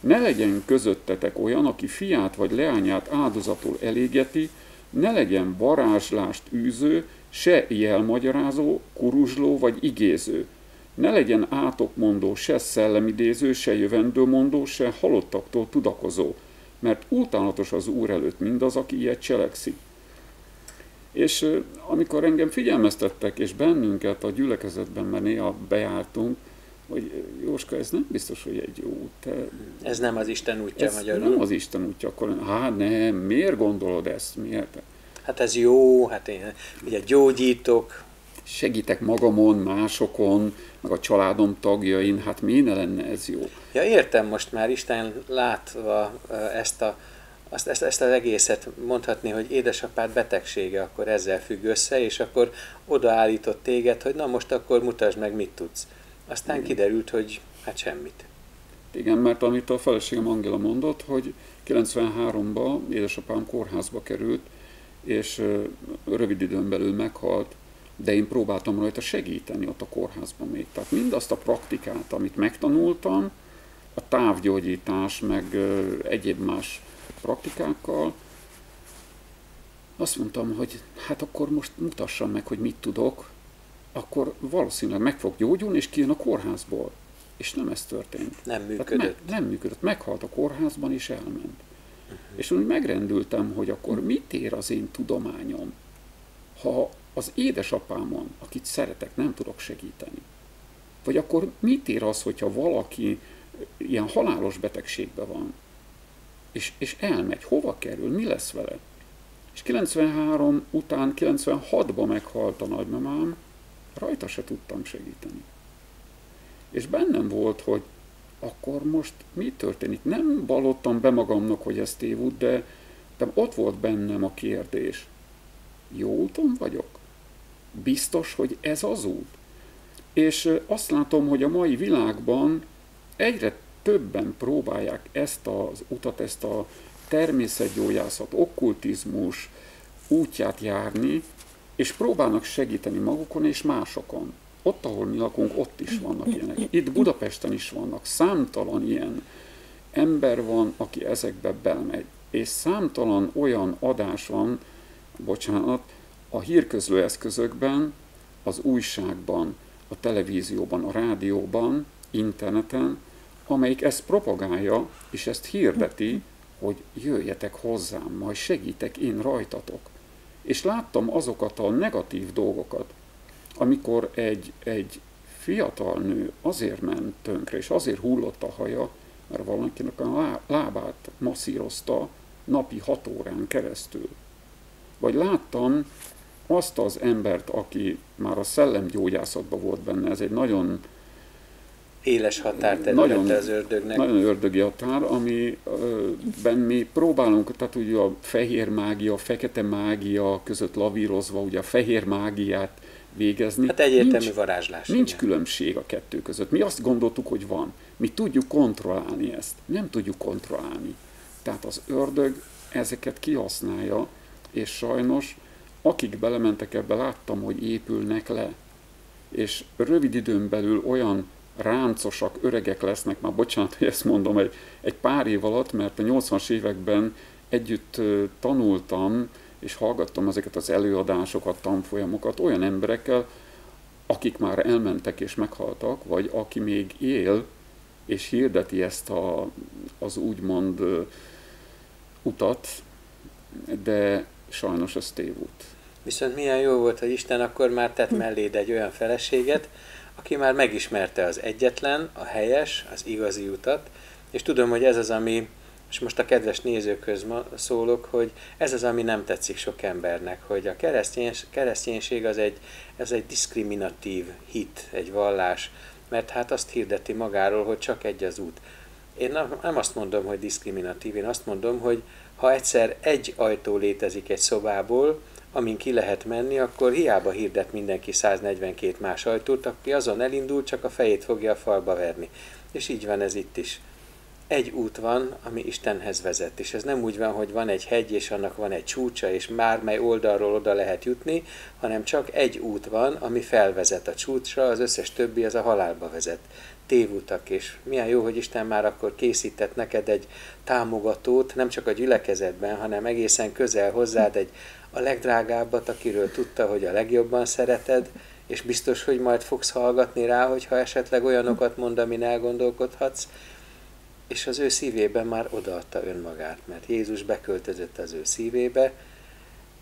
ne legyen közöttetek olyan, aki fiát vagy leányát áldozatul elégeti, ne legyen varázslást űző, se jelmagyarázó, kuruzsló vagy igéző. Ne legyen átokmondó, se szellemidéző, se jövendőmondó, se halottaktól tudakozó mert utálatos az Úr előtt mindaz, aki ilyet cselekszik. És amikor engem figyelmeztettek, és bennünket a gyülekezetben, mert néha bejártunk, hogy Jóska, ez nem biztos, hogy egy jó út. Te, ez nem az Isten útja ez magyarul? nem az Isten útja, akkor hát nem, miért gondolod ezt? Miért? Hát ez jó, hát én ugye gyógyítok. Segítek magamon, másokon, meg a családom tagjain, hát mi ne lenne ez jó? Ja, értem most már Isten látva ezt a azt, ezt, ezt az egészet mondhatni, hogy édesapád betegsége akkor ezzel függ össze, és akkor odaállított téged, hogy na most akkor mutasd meg, mit tudsz. Aztán Igen. kiderült, hogy hát semmit. Igen, mert amit a feleségem Angela mondott, hogy 93-ban édesapám kórházba került, és rövid időn belül meghalt, de én próbáltam rajta segíteni ott a kórházban még. Tehát mindazt a praktikát, amit megtanultam, a távgyógyítás, meg egyéb más praktikákkal, azt mondtam, hogy hát akkor most mutassam meg, hogy mit tudok, akkor valószínűleg meg fog gyógyulni, és kijön a kórházból. És nem ez történt. Nem működött. meg, nem működött. Meghalt a kórházban, és elment. És úgy megrendültem, hogy akkor mit ér az én tudományom, ha az édesapámon, akit szeretek, nem tudok segíteni. Vagy akkor mit ér az, hogyha valaki ilyen halálos betegségben van, és, és elmegy, hova kerül, mi lesz vele? És 93 után, 96-ban meghalt a nagymamám, rajta se tudtam segíteni. És bennem volt, hogy akkor most mi történik? Nem vallottam be magamnak, hogy ez tévút, de, de ott volt bennem a kérdés. Jó úton vagyok? Biztos, hogy ez az út? És azt látom, hogy a mai világban egyre többen próbálják ezt az utat, ezt a természetgyógyászat, okkultizmus útját járni, és próbálnak segíteni magukon és másokon. Ott, ahol mi lakunk, ott is vannak ilyenek. Itt Budapesten is vannak. Számtalan ilyen ember van, aki ezekbe belemegy. És számtalan olyan adás van, bocsánat, a hírközlő eszközökben, az újságban, a televízióban, a rádióban, interneten, amelyik ezt propagálja, és ezt hirdeti, hogy jöjjetek hozzám, majd segítek én rajtatok. És láttam azokat a negatív dolgokat, amikor egy, egy fiatal nő azért ment tönkre, és azért hullott a haja, mert valakinek a lábát masszírozta napi hat órán keresztül. Vagy láttam azt az embert, aki már a szellemgyógyászatban volt benne, ez egy nagyon éles határterülete az ördögnek. Nagyon ördögi határ, amiben mi próbálunk, tehát ugye a fehér mágia, a fekete mágia között lavírozva, ugye a fehér mágiát végezni. Hát egyértelmű nincs, varázslás. Nincs igen. különbség a kettő között. Mi azt gondoltuk, hogy van. Mi tudjuk kontrollálni ezt. Nem tudjuk kontrollálni. Tehát az ördög ezeket kihasználja, és sajnos akik belementek ebbe, láttam, hogy épülnek le. És rövid időn belül olyan ráncosak, öregek lesznek, már bocsánat, hogy ezt mondom, egy, egy pár év alatt, mert a 80-as években együtt tanultam, és hallgattam ezeket az előadásokat, tanfolyamokat olyan emberekkel, akik már elmentek és meghaltak, vagy aki még él, és hirdeti ezt a, az úgymond utat, de sajnos ez tévút. Viszont milyen jó volt, hogy Isten akkor már tett melléd egy olyan feleséget, aki már megismerte az egyetlen, a helyes, az igazi utat, és tudom, hogy ez az, ami, és most a kedves nézőköz szólok, hogy ez az, ami nem tetszik sok embernek, hogy a kereszténys, kereszténység az egy, ez egy diszkriminatív hit, egy vallás, mert hát azt hirdeti magáról, hogy csak egy az út. Én nem azt mondom, hogy diszkriminatív, én azt mondom, hogy ha egyszer egy ajtó létezik egy szobából, amin ki lehet menni, akkor hiába hirdet mindenki 142 más ajtót, aki azon elindul, csak a fejét fogja a falba verni. És így van ez itt is. Egy út van, ami Istenhez vezet, és ez nem úgy van, hogy van egy hegy, és annak van egy csúcsa, és mármely oldalról oda lehet jutni, hanem csak egy út van, ami felvezet a csúcsra, az összes többi az a halálba vezet. Tévutak, és milyen jó, hogy Isten már akkor készített neked egy támogatót, nem csak a gyülekezetben, hanem egészen közel hozzád egy a legdrágábbat, akiről tudta, hogy a legjobban szereted, és biztos, hogy majd fogsz hallgatni rá, hogyha esetleg olyanokat mond, amin elgondolkodhatsz, és az ő szívében már odaadta önmagát, mert Jézus beköltözött az ő szívébe,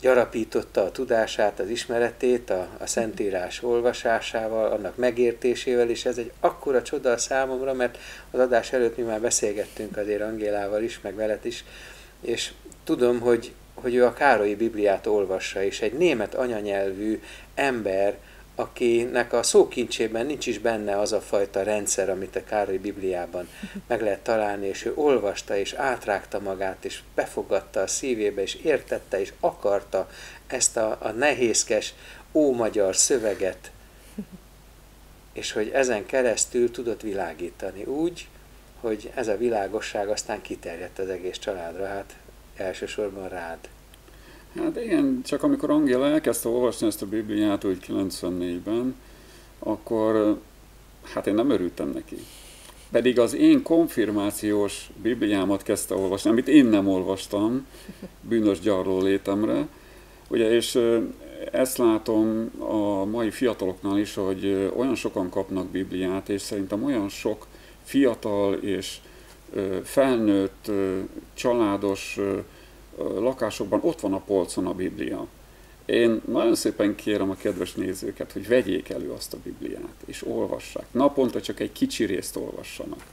gyarapította a tudását, az ismeretét a, a Szentírás olvasásával, annak megértésével, és ez egy akkora csoda a számomra, mert az adás előtt mi már beszélgettünk azért Angélával is, meg veled is, és tudom, hogy hogy ő a Károlyi Bibliát olvassa, és egy német anyanyelvű ember, akinek a szókincsében nincs is benne az a fajta rendszer, amit a Károlyi Bibliában meg lehet találni, és ő olvasta, és átrágta magát, és befogadta a szívébe, és értette, és akarta ezt a, a nehézkes ómagyar szöveget, és hogy ezen keresztül tudott világítani úgy, hogy ez a világosság aztán kiterjedt az egész családra, hát elsősorban rád. Hát igen, csak amikor Angéla elkezdte olvasni ezt a Bibliát úgy 94-ben, akkor hát én nem örültem neki. Pedig az én konfirmációs Bibliámat kezdte olvasni, amit én nem olvastam, bűnös gyarló létemre, ugye, és ezt látom a mai fiataloknál is, hogy olyan sokan kapnak Bibliát, és szerintem olyan sok fiatal és felnőtt, családos lakásokban ott van a polcon a Biblia. Én nagyon szépen kérem a kedves nézőket, hogy vegyék elő azt a Bibliát, és olvassák. Naponta csak egy kicsi részt olvassanak.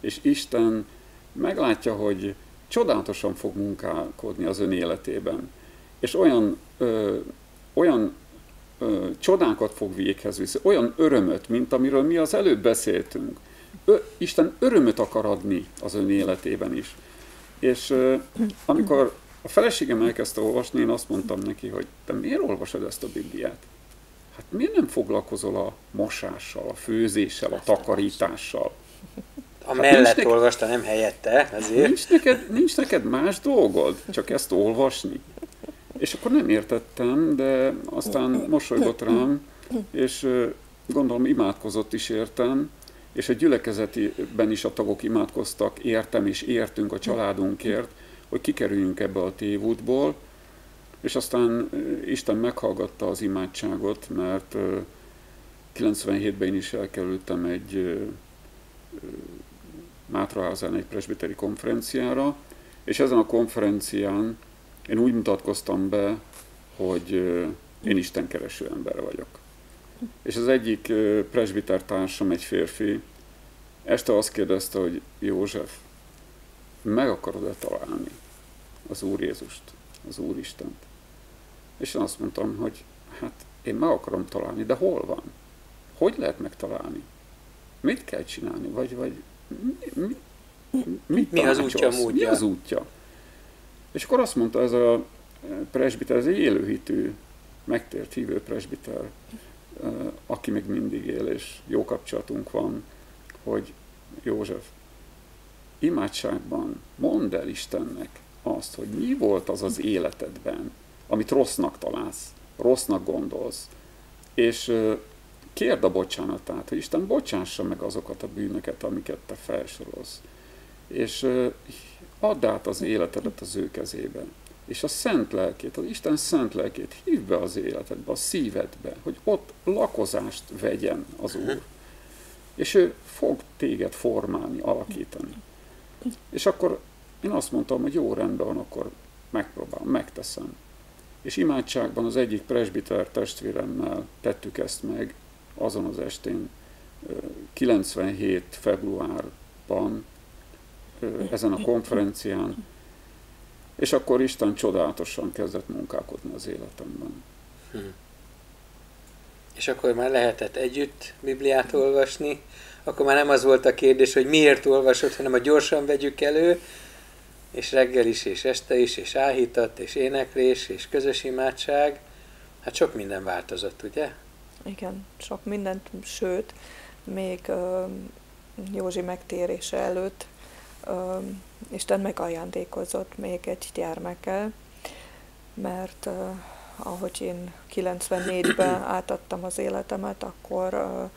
És Isten meglátja, hogy csodálatosan fog munkálkodni az ön életében. És olyan, ö, olyan ö, csodákat fog véghez viszi, olyan örömöt, mint amiről mi az előbb beszéltünk. Ö, Isten örömöt akar adni az ön életében is. És ö, amikor a feleségem elkezdte olvasni, én azt mondtam neki, hogy te miért olvasod ezt a Bibliát? Hát miért nem foglalkozol a mosással, a főzéssel, a takarítással? A hát mellett neked, olvasta, nem helyette, ezért. Nincs neked, nincs neked más dolgod, csak ezt olvasni. És akkor nem értettem, de aztán mosolygott rám, és gondolom imádkozott is értem, és a gyülekezetiben is a tagok imádkoztak, értem és értünk a családunkért, hogy kikerüljünk ebbe a tévútból, és aztán Isten meghallgatta az imádságot, mert 97-ben én is elkerültem egy Mátraházán egy presbiteri konferenciára, és ezen a konferencián én úgy mutatkoztam be, hogy én Isten kereső ember vagyok. És az egyik presbiter társam, egy férfi, este azt kérdezte, hogy József, meg akarod-e találni az Úr Jézust, az Úr Istent? És én azt mondtam, hogy hát én meg akarom találni, de hol van? Hogy lehet megtalálni? Mit kell csinálni? Vagy, vagy mi, mi, mit mi az útja, módja? Mi az útja? És akkor azt mondta ez a presbiter, ez egy élőhitű, megtért hívő presbiter, aki még mindig él, és jó kapcsolatunk van, hogy József, imádságban mondd el Istennek azt, hogy mi volt az az életedben, amit rossznak találsz, rossznak gondolsz, és kérd a bocsánatát, hogy Isten bocsássa meg azokat a bűnöket, amiket te felsorolsz. És add át az életedet az ő kezébe. És a szent lelkét, az Isten szent lelkét hív be az életedbe, a szívedbe, hogy ott lakozást vegyen az Úr. És ő fog téged formálni, alakítani. És akkor én azt mondtam, hogy jó rendben akkor megpróbálom, megteszem. És imádságban az egyik presbiter testvéremmel tettük ezt meg azon az estén, 97. februárban, ezen a konferencián, és akkor Isten csodálatosan kezdett munkálkodni az életemben. Hm. És akkor már lehetett együtt Bibliát olvasni, akkor már nem az volt a kérdés, hogy miért olvasod, hanem a gyorsan vegyük elő, és reggel is, és este is, és áhítat, és éneklés, és közös imádság. Hát sok minden változott, ugye? Igen, sok mindent, sőt, még uh, Józsi megtérése előtt uh, Isten megajándékozott még egy gyermekkel, mert uh, ahogy én 94-ben átadtam az életemet, akkor uh,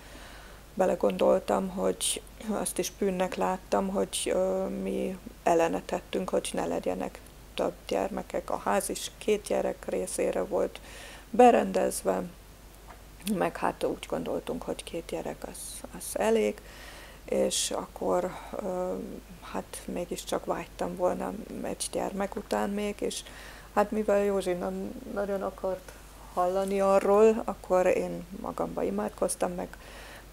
belegondoltam, hogy azt is bűnnek láttam, hogy mi ellene tettünk, hogy ne legyenek több gyermekek. A ház is két gyerek részére volt berendezve, meg hát úgy gondoltunk, hogy két gyerek az, az elég, és akkor hát mégiscsak vágytam volna egy gyermek után még, és hát mivel Józsi nagyon akart hallani arról, akkor én magamba imádkoztam, meg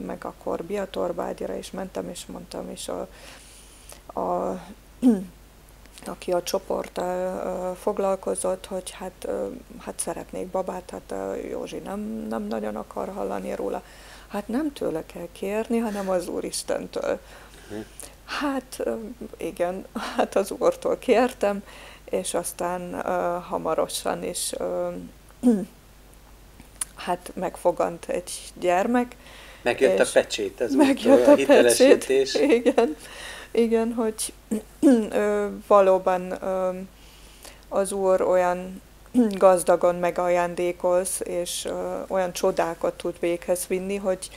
meg akkor Biatorbágyra is mentem, és mondtam, és a, a aki a csoport foglalkozott, hogy hát, hát szeretnék babát, hát Józsi nem, nem nagyon akar hallani róla. Hát nem tőle kell kérni, hanem az Úristentől. Hát igen, hát az Úrtól kértem, és aztán uh, hamarosan is uh, hát megfogant egy gyermek, Megjött a pecsét, ez megjött a, a hitelesítés. Pecsét, igen. Igen, hogy ö, valóban ö, az Úr olyan gazdagon megajándékoz, és ö, olyan csodákat tud véghez vinni, hogy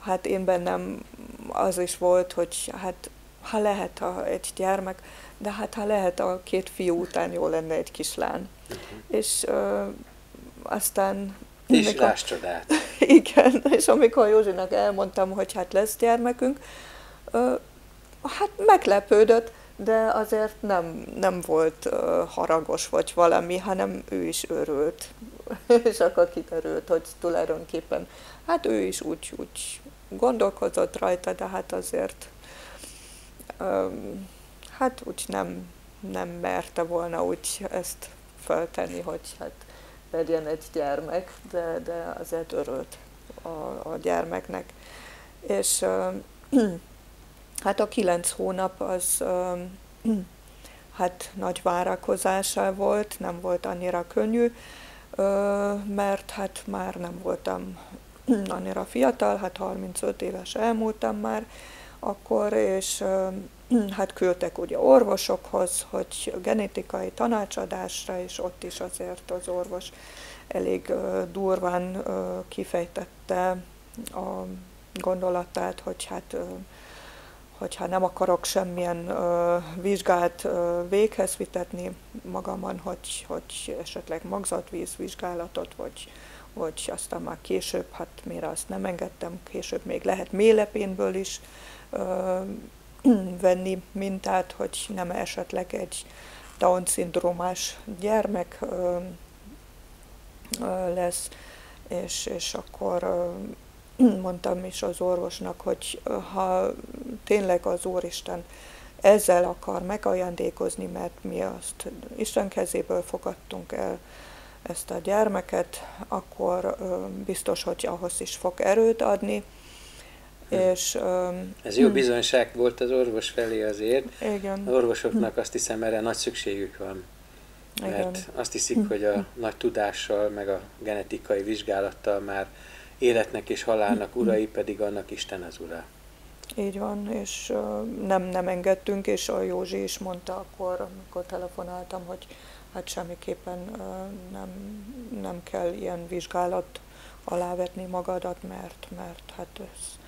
hát én bennem az is volt, hogy hát ha lehet ha egy gyermek, de hát ha lehet a két fiú után jó lenne egy kislány. Uh-huh. És ö, aztán... És amikor, láss csodát. Igen, és amikor Józsinak elmondtam, hogy hát lesz gyermekünk, hát meglepődött, de azért nem, nem volt haragos vagy valami, hanem ő is örült. és akkor kiderült, hogy tulajdonképpen, hát ő is úgy, úgy gondolkozott rajta, de hát azért hát úgy nem, nem merte volna úgy ezt föltenni, hogy hát legyen egy gyermek, de, de azért örült a, a gyermeknek. És hát a kilenc hónap az hát nagy várakozással volt, nem volt annyira könnyű, mert hát már nem voltam annyira fiatal, hát 35 éves elmúltam már, akkor, és hát küldtek ugye orvosokhoz, hogy genetikai tanácsadásra, és ott is azért az orvos elég durván kifejtette a gondolatát, hogy hát hogyha nem akarok semmilyen ö, vizsgát ö, véghez vitetni magamon, hogy, hogy esetleg magzatvíz vizsgálatot, vagy, vagy aztán már később, hát mire azt nem engedtem, később még lehet mélepénből is venni mintát, hogy nem esetleg egy Down-szindrómás gyermek ö, ö, lesz, és, és akkor ö, mondtam is az orvosnak, hogy ha tényleg az Úristen ezzel akar megajándékozni, mert mi azt Isten kezéből fogadtunk el ezt a gyermeket, akkor biztos, hogy ahhoz is fog erőt adni, és, um, Ez jó hm. bizonyság volt az orvos felé azért. Igen. Az orvosoknak azt hiszem erre nagy szükségük van. Mert Igen. azt hiszik, hm. hogy a nagy tudással, meg a genetikai vizsgálattal már életnek és halálnak urai, pedig annak Isten az ura. Így van, és uh, nem, nem engedtünk, és a Józsi is mondta akkor, amikor telefonáltam, hogy hát semmiképpen uh, nem, nem kell ilyen vizsgálat alávetni magadat, mert, mert hát ez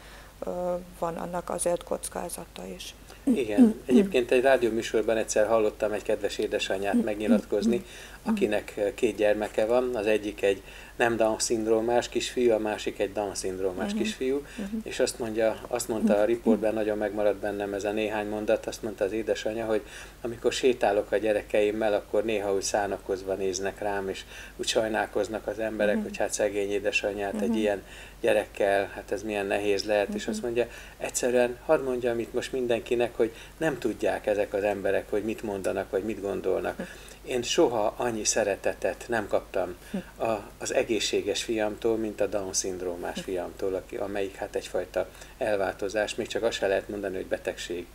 van annak azért kockázata is. Igen, egyébként egy rádióműsorban egyszer hallottam egy kedves édesanyját megnyilatkozni, akinek két gyermeke van, az egyik egy nem Down-szindrómás kisfiú, a másik egy Down-szindrómás uh-huh. kisfiú, uh-huh. és azt mondja, azt mondta a riportban, nagyon megmaradt bennem ez a néhány mondat, azt mondta az édesanyja, hogy amikor sétálok a gyerekeimmel, akkor néha úgy szánakozva néznek rám, és úgy sajnálkoznak az emberek, uh-huh. hogy hát szegény édesanyját uh-huh. egy ilyen gyerekkel, hát ez milyen nehéz lehet, uh-huh. és azt mondja, egyszerűen hadd mondjam itt most mindenkinek, hogy nem tudják ezek az emberek, hogy mit mondanak, vagy mit gondolnak. Uh-huh én soha annyi szeretetet nem kaptam a, az egészséges fiamtól, mint a Down-szindrómás fiamtól, aki, amelyik hát egyfajta elváltozás, még csak azt se lehet mondani, hogy betegség.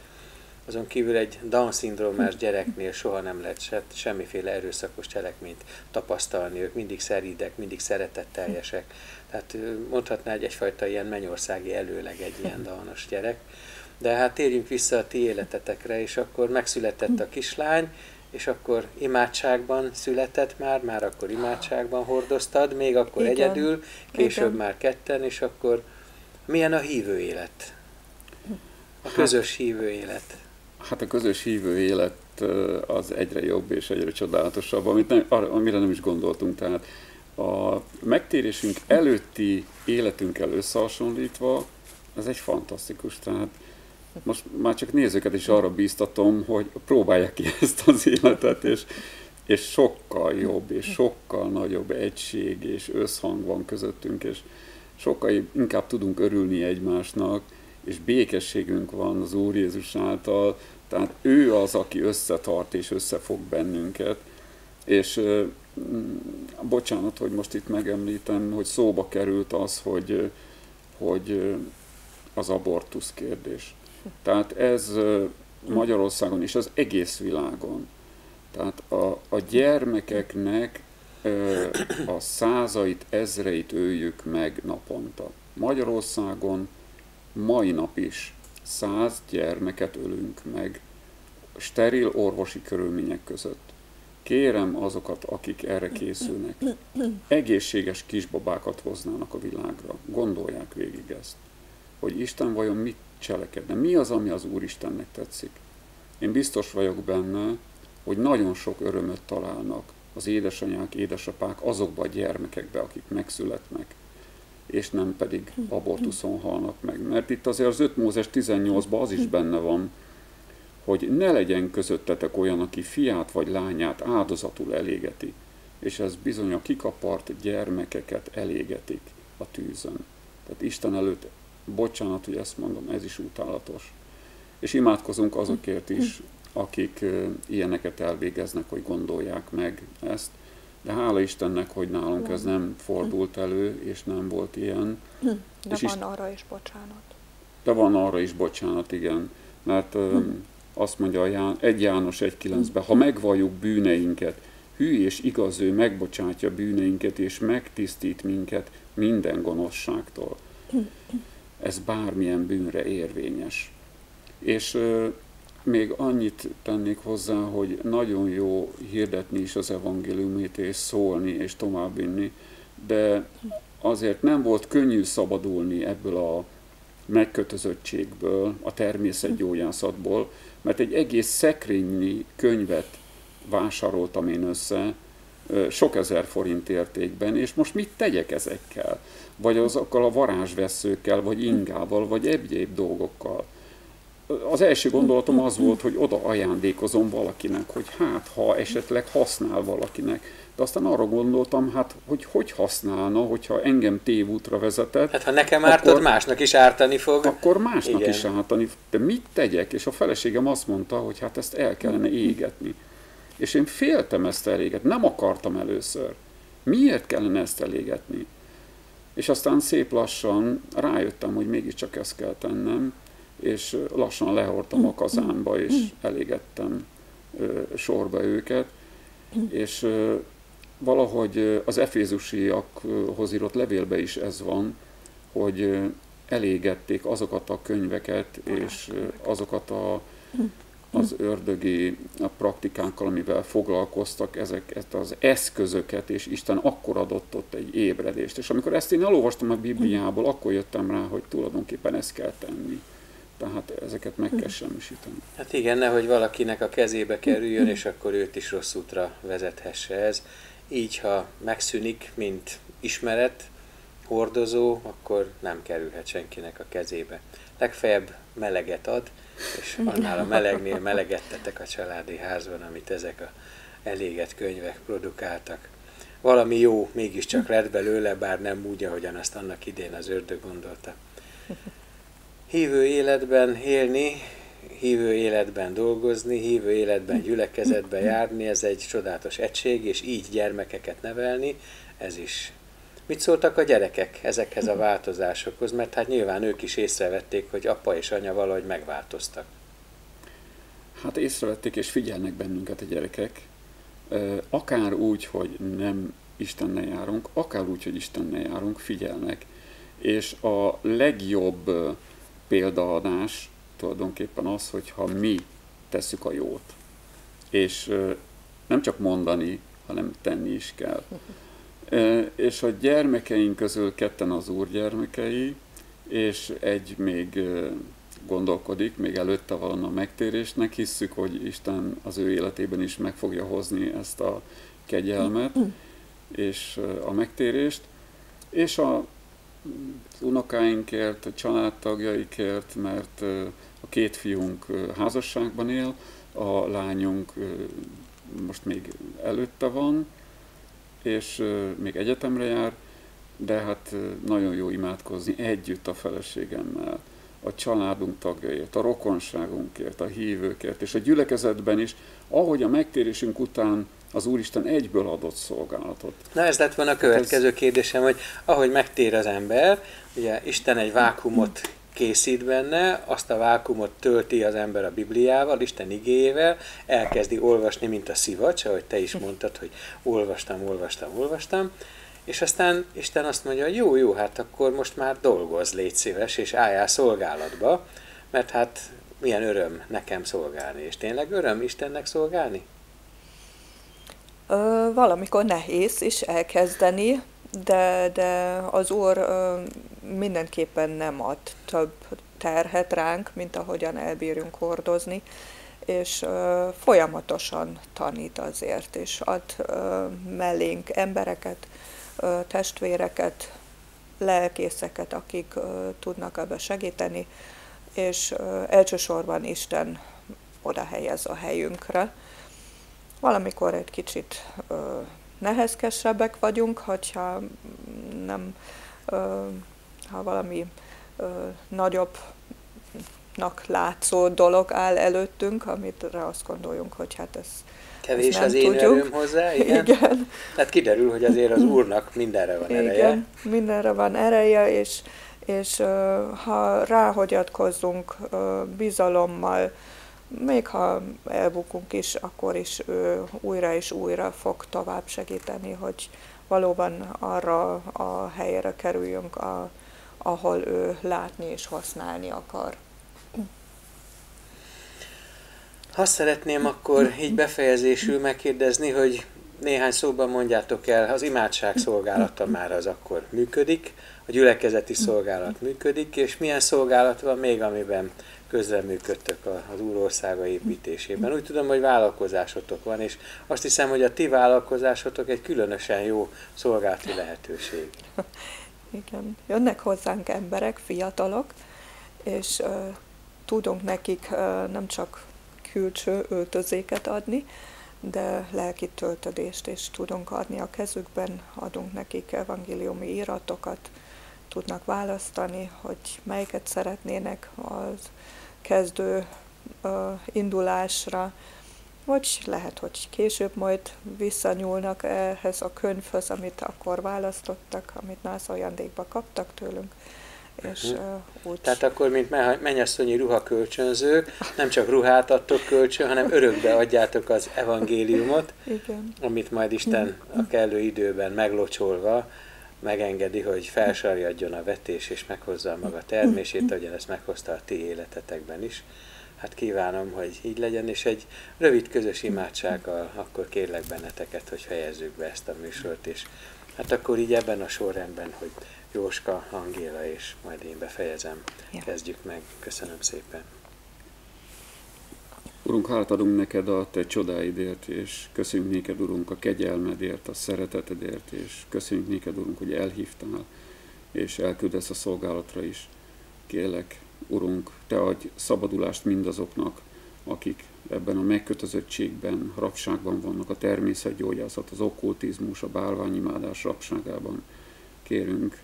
Azon kívül egy Down-szindrómás gyereknél soha nem lehet se, semmiféle erőszakos cselekményt tapasztalni, ők mindig szeridek, mindig szeretetteljesek. Tehát mondhatná, hogy egyfajta ilyen mennyországi előleg egy ilyen Downos gyerek. De hát térjünk vissza a ti életetekre, és akkor megszületett a kislány, és akkor imádságban született már, már akkor imádságban hordoztad, még akkor Igen. egyedül, később Igen. már ketten, és akkor milyen a hívő élet? A közös hívő élet. Hát a közös hívő élet az egyre jobb és egyre csodálatosabb, amit nem, amire nem is gondoltunk. Tehát a megtérésünk előtti életünkkel összehasonlítva, ez egy fantasztikus. Tehát most már csak nézőket is arra bíztatom, hogy próbálják ki ezt az életet, és, és sokkal jobb, és sokkal nagyobb egység és összhang van közöttünk, és sokkal inkább tudunk örülni egymásnak, és békességünk van az Úr Jézus által, tehát ő az, aki összetart és összefog bennünket, és bocsánat, hogy most itt megemlítem, hogy szóba került az, hogy, hogy az abortusz kérdés. Tehát ez Magyarországon és az egész világon. Tehát a, a gyermekeknek a százait, ezreit öljük meg naponta. Magyarországon mai nap is száz gyermeket ölünk meg steril orvosi körülmények között. Kérem azokat, akik erre készülnek, egészséges kisbabákat hoznának a világra. Gondolják végig ezt, hogy Isten vajon mit cselekedne. Mi az, ami az Úristennek tetszik? Én biztos vagyok benne, hogy nagyon sok örömöt találnak az édesanyák, édesapák azokba a gyermekekbe, akik megszületnek, és nem pedig abortuszon halnak meg. Mert itt azért az 5 Mózes 18-ban az is benne van, hogy ne legyen közöttetek olyan, aki fiát vagy lányát áldozatul elégeti, és ez bizony a kikapart gyermekeket elégetik a tűzön. Tehát Isten előtt, bocsánat, hogy ezt mondom, ez is utálatos. És imádkozunk azokért is, akik ilyeneket elvégeznek, hogy gondolják meg ezt. De hála Istennek, hogy nálunk ez nem fordult elő, és nem volt ilyen. De és van is, arra is bocsánat. De van arra is bocsánat, igen. Mert azt mondja a Ján, 1 János 1.9-ben, ha megvalljuk bűneinket, hű és igaz ő megbocsátja bűneinket, és megtisztít minket minden gonoszságtól. Ez bármilyen bűnre érvényes. És még annyit tennék hozzá, hogy nagyon jó hirdetni is az evangéliumét, és szólni, és továbbvinni, de azért nem volt könnyű szabadulni ebből a megkötözöttségből, a természetgyógyászatból, mert egy egész szekrényi könyvet vásároltam én össze, sok ezer forint értékben, és most mit tegyek ezekkel? Vagy azokkal a varázsveszőkkel, vagy ingával, vagy egyéb dolgokkal az első gondolatom az volt, hogy oda ajándékozom valakinek, hogy hát, ha esetleg használ valakinek. De aztán arra gondoltam, hát, hogy hogy használna, hogyha engem tévútra vezetett. Hát ha nekem ártod, akkor, másnak is ártani fog. Akkor másnak Igen. is ártani. De mit tegyek? És a feleségem azt mondta, hogy hát ezt el kellene égetni. És én féltem ezt elégetni, nem akartam először. Miért kellene ezt elégetni? És aztán szép lassan rájöttem, hogy mégiscsak ezt kell tennem, és lassan lehortam a kazánba, és elégettem sorba őket, és valahogy az efézusiakhoz írott levélbe is ez van, hogy elégették azokat a könyveket, és azokat a, az ördögi praktikákkal, amivel foglalkoztak, ezeket az eszközöket, és Isten akkor adott ott egy ébredést. És amikor ezt én elolvastam a Bibliából, akkor jöttem rá, hogy tulajdonképpen ezt kell tenni tehát ezeket meg kell semmisíteni. Hát igen, nehogy valakinek a kezébe kerüljön, és akkor őt is rossz útra vezethesse ez. Így, ha megszűnik, mint ismeret, hordozó, akkor nem kerülhet senkinek a kezébe. Legfeljebb meleget ad, és annál a melegnél melegettetek a családi házban, amit ezek a elégett könyvek produkáltak. Valami jó mégiscsak lett belőle, bár nem úgy, ahogyan azt annak idén az ördög gondolta hívő életben élni, hívő életben dolgozni, hívő életben gyülekezetbe járni, ez egy csodálatos egység, és így gyermekeket nevelni, ez is. Mit szóltak a gyerekek ezekhez a változásokhoz? Mert hát nyilván ők is észrevették, hogy apa és anya valahogy megváltoztak. Hát észrevették és figyelnek bennünket a gyerekek. Akár úgy, hogy nem Istennel járunk, akár úgy, hogy Istennel járunk, figyelnek. És a legjobb példaadás tulajdonképpen az, hogyha mi tesszük a jót. És nem csak mondani, hanem tenni is kell. És a gyermekeink közül ketten az úr gyermekei, és egy még gondolkodik, még előtte van a megtérésnek, hisszük, hogy Isten az ő életében is meg fogja hozni ezt a kegyelmet és a megtérést, és a unokáinkért, a családtagjaikért, mert a két fiunk házasságban él, a lányunk most még előtte van, és még egyetemre jár, de hát nagyon jó imádkozni együtt a feleségemmel, a családunk tagjaiért, a rokonságunkért, a hívőkért, és a gyülekezetben is, ahogy a megtérésünk után az Úristen egyből adott szolgálatot. Na ez lett volna a következő ez... kérdésem, hogy ahogy megtér az ember, ugye Isten egy vákumot készít benne, azt a vákumot tölti az ember a Bibliával, Isten igéjével, elkezdi olvasni, mint a szivacs, ahogy te is mondtad, hogy olvastam, olvastam, olvastam, és aztán Isten azt mondja, hogy jó, jó, hát akkor most már dolgoz, légy szíves, és álljál szolgálatba, mert hát milyen öröm nekem szolgálni, és tényleg öröm Istennek szolgálni? Ö, valamikor nehéz is elkezdeni, de, de az Úr mindenképpen nem ad több terhet ránk, mint ahogyan elbírjunk hordozni, és folyamatosan tanít azért, és ad mellénk embereket, testvéreket, lelkészeket, akik tudnak ebbe segíteni, és ö, elsősorban Isten oda helyez a helyünkre. Valamikor egy kicsit nehezkesebbek vagyunk, hogyha nem, ha valami nagyobbnak látszó dolog áll előttünk, amit azt gondoljunk, hogy hát ez Kevés az én tudjuk. erőm hozzá, igen? igen. Tehát kiderül, hogy azért az Úrnak mindenre van ereje. Igen, mindenre van ereje, és, és ha ráhagyatkozzunk bizalommal, még ha elbukunk is, akkor is ő újra és újra fog tovább segíteni, hogy valóban arra a helyre kerüljünk, a, ahol ő látni és használni akar. Azt szeretném akkor így befejezésül megkérdezni, hogy néhány szóban mondjátok el, az imádság szolgálata már az akkor működik, a gyülekezeti szolgálat működik, és milyen szolgálat van még, amiben közreműködtök az Úrországa építésében. Úgy tudom, hogy vállalkozásotok van, és azt hiszem, hogy a ti vállalkozásotok egy különösen jó szolgálati lehetőség. Igen, jönnek hozzánk emberek, fiatalok, és uh, tudunk nekik uh, nem csak külső öltözéket adni, de lelki töltödést is tudunk adni a kezükben, adunk nekik evangéliumi íratokat, tudnak választani, hogy melyiket szeretnének az kezdő indulásra, vagy lehet, hogy később majd visszanyúlnak ehhez a könyvhöz, amit akkor választottak, amit nász ajándékba kaptak tőlünk. És, uh, úgy... Tehát akkor, mint mennyasszonyi ruhakölcsönzők, nem csak ruhát adtok kölcsön, hanem örökbe adjátok az evangéliumot, Igen. amit majd Isten a kellő időben meglocsolva megengedi, hogy felsarjadjon a vetés, és meghozza a maga termését, ahogyan ezt meghozta a ti életetekben is. Hát kívánom, hogy így legyen, és egy rövid közös imádsággal akkor kérlek benneteket, hogy fejezzük be ezt a műsort, és hát akkor így ebben a sorrendben, hogy Jóska, Angéla, és majd én befejezem. Ja. Kezdjük meg. Köszönöm szépen. Urunk, hálát adunk neked a te csodáidért, és köszönjük néked, Urunk, a kegyelmedért, a szeretetedért, és köszönjük néked, Urunk, hogy elhívtál, és elküldesz a szolgálatra is. Kérlek, Urunk, te adj szabadulást mindazoknak, akik ebben a megkötözöttségben, rabságban vannak, a természetgyógyászat, az okkultizmus, a bálványimádás rabságában. Kérünk,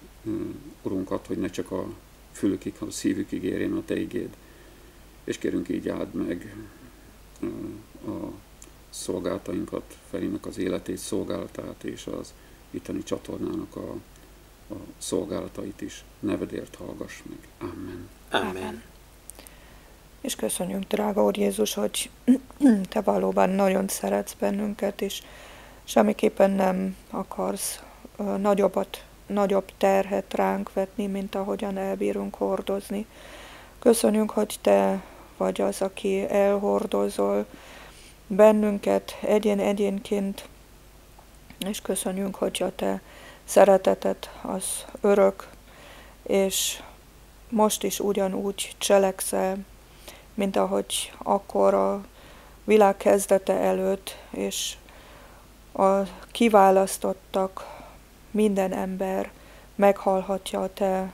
Urunkat, hogy ne csak a fülükig, hanem a szívükig érjen a Te igéd. És kérünk így áld meg a szolgáltainkat, Ferinek az életét, szolgálatát és az itteni csatornának a, a szolgálatait is. Nevedért hallgass meg. Amen. Amen. És köszönjük, drága Úr Jézus, hogy Te valóban nagyon szeretsz bennünket, és semmiképpen nem akarsz nagyobbat nagyobb terhet ránk vetni, mint ahogyan elbírunk hordozni. Köszönjük, hogy Te vagy az, aki elhordozol bennünket egyén-egyénként, és köszönjük, hogy a Te szeretetet az örök, és most is ugyanúgy cselekszel, mint ahogy akkor a világ kezdete előtt, és a kiválasztottak minden ember meghallhatja a te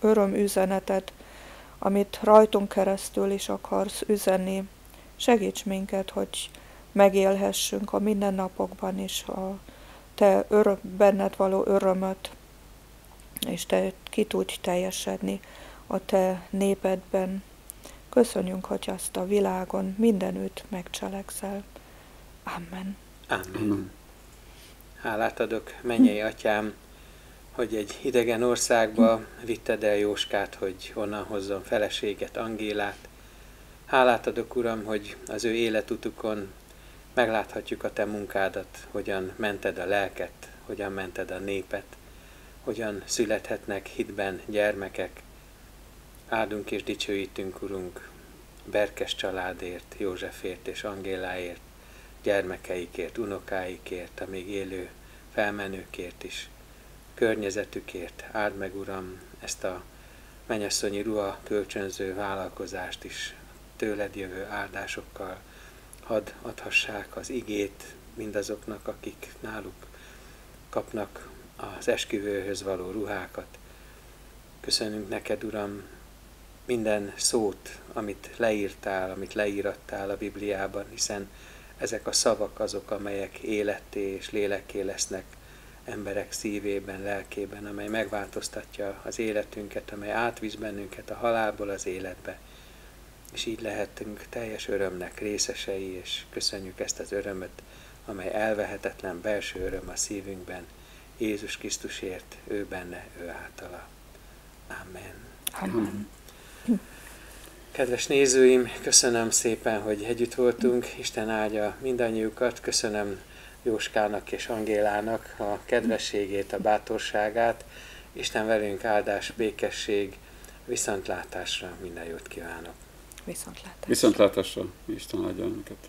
örömüzenetet, amit rajtunk keresztül is akarsz üzenni. Segíts minket, hogy megélhessünk a mindennapokban is a te öröm, benned való örömöt, és te ki tudj teljesedni a te népedben. Köszönjük, hogy azt a világon mindenütt megcselekszel. Amen. Amen. Hálát adok, mennyei atyám, hogy egy idegen országba vitted el Jóskát, hogy onnan hozzon feleséget, Angélát. Hálát adok, Uram, hogy az ő életutukon megláthatjuk a te munkádat, hogyan mented a lelket, hogyan mented a népet, hogyan születhetnek hitben gyermekek. Áldunk és dicsőítünk, Urunk, Berkes családért, Józsefért és Angéláért, gyermekeikért, unokáikért, a még élő felmenőkért is, környezetükért. Áld meg, Uram, ezt a mennyasszonyi ruha kölcsönző vállalkozást is tőled jövő áldásokkal hadd adhassák az igét mindazoknak, akik náluk kapnak az esküvőhöz való ruhákat. Köszönünk neked, Uram, minden szót, amit leírtál, amit leírattál a Bibliában, hiszen ezek a szavak azok, amelyek életté és lélekké lesznek emberek szívében, lelkében, amely megváltoztatja az életünket, amely átvisz bennünket a halálból az életbe. És így lehetünk teljes örömnek részesei, és köszönjük ezt az örömöt, amely elvehetetlen belső öröm a szívünkben, Jézus Krisztusért, ő benne, ő általa. Amen. Amen. Kedves nézőim, köszönöm szépen, hogy együtt voltunk. Isten áldja mindannyiukat. Köszönöm Jóskának és Angélának a kedvességét, a bátorságát. Isten velünk áldás, békesség, viszontlátásra minden jót kívánok. Viszontlátásra. Viszontlátásra. Isten áldja önöket.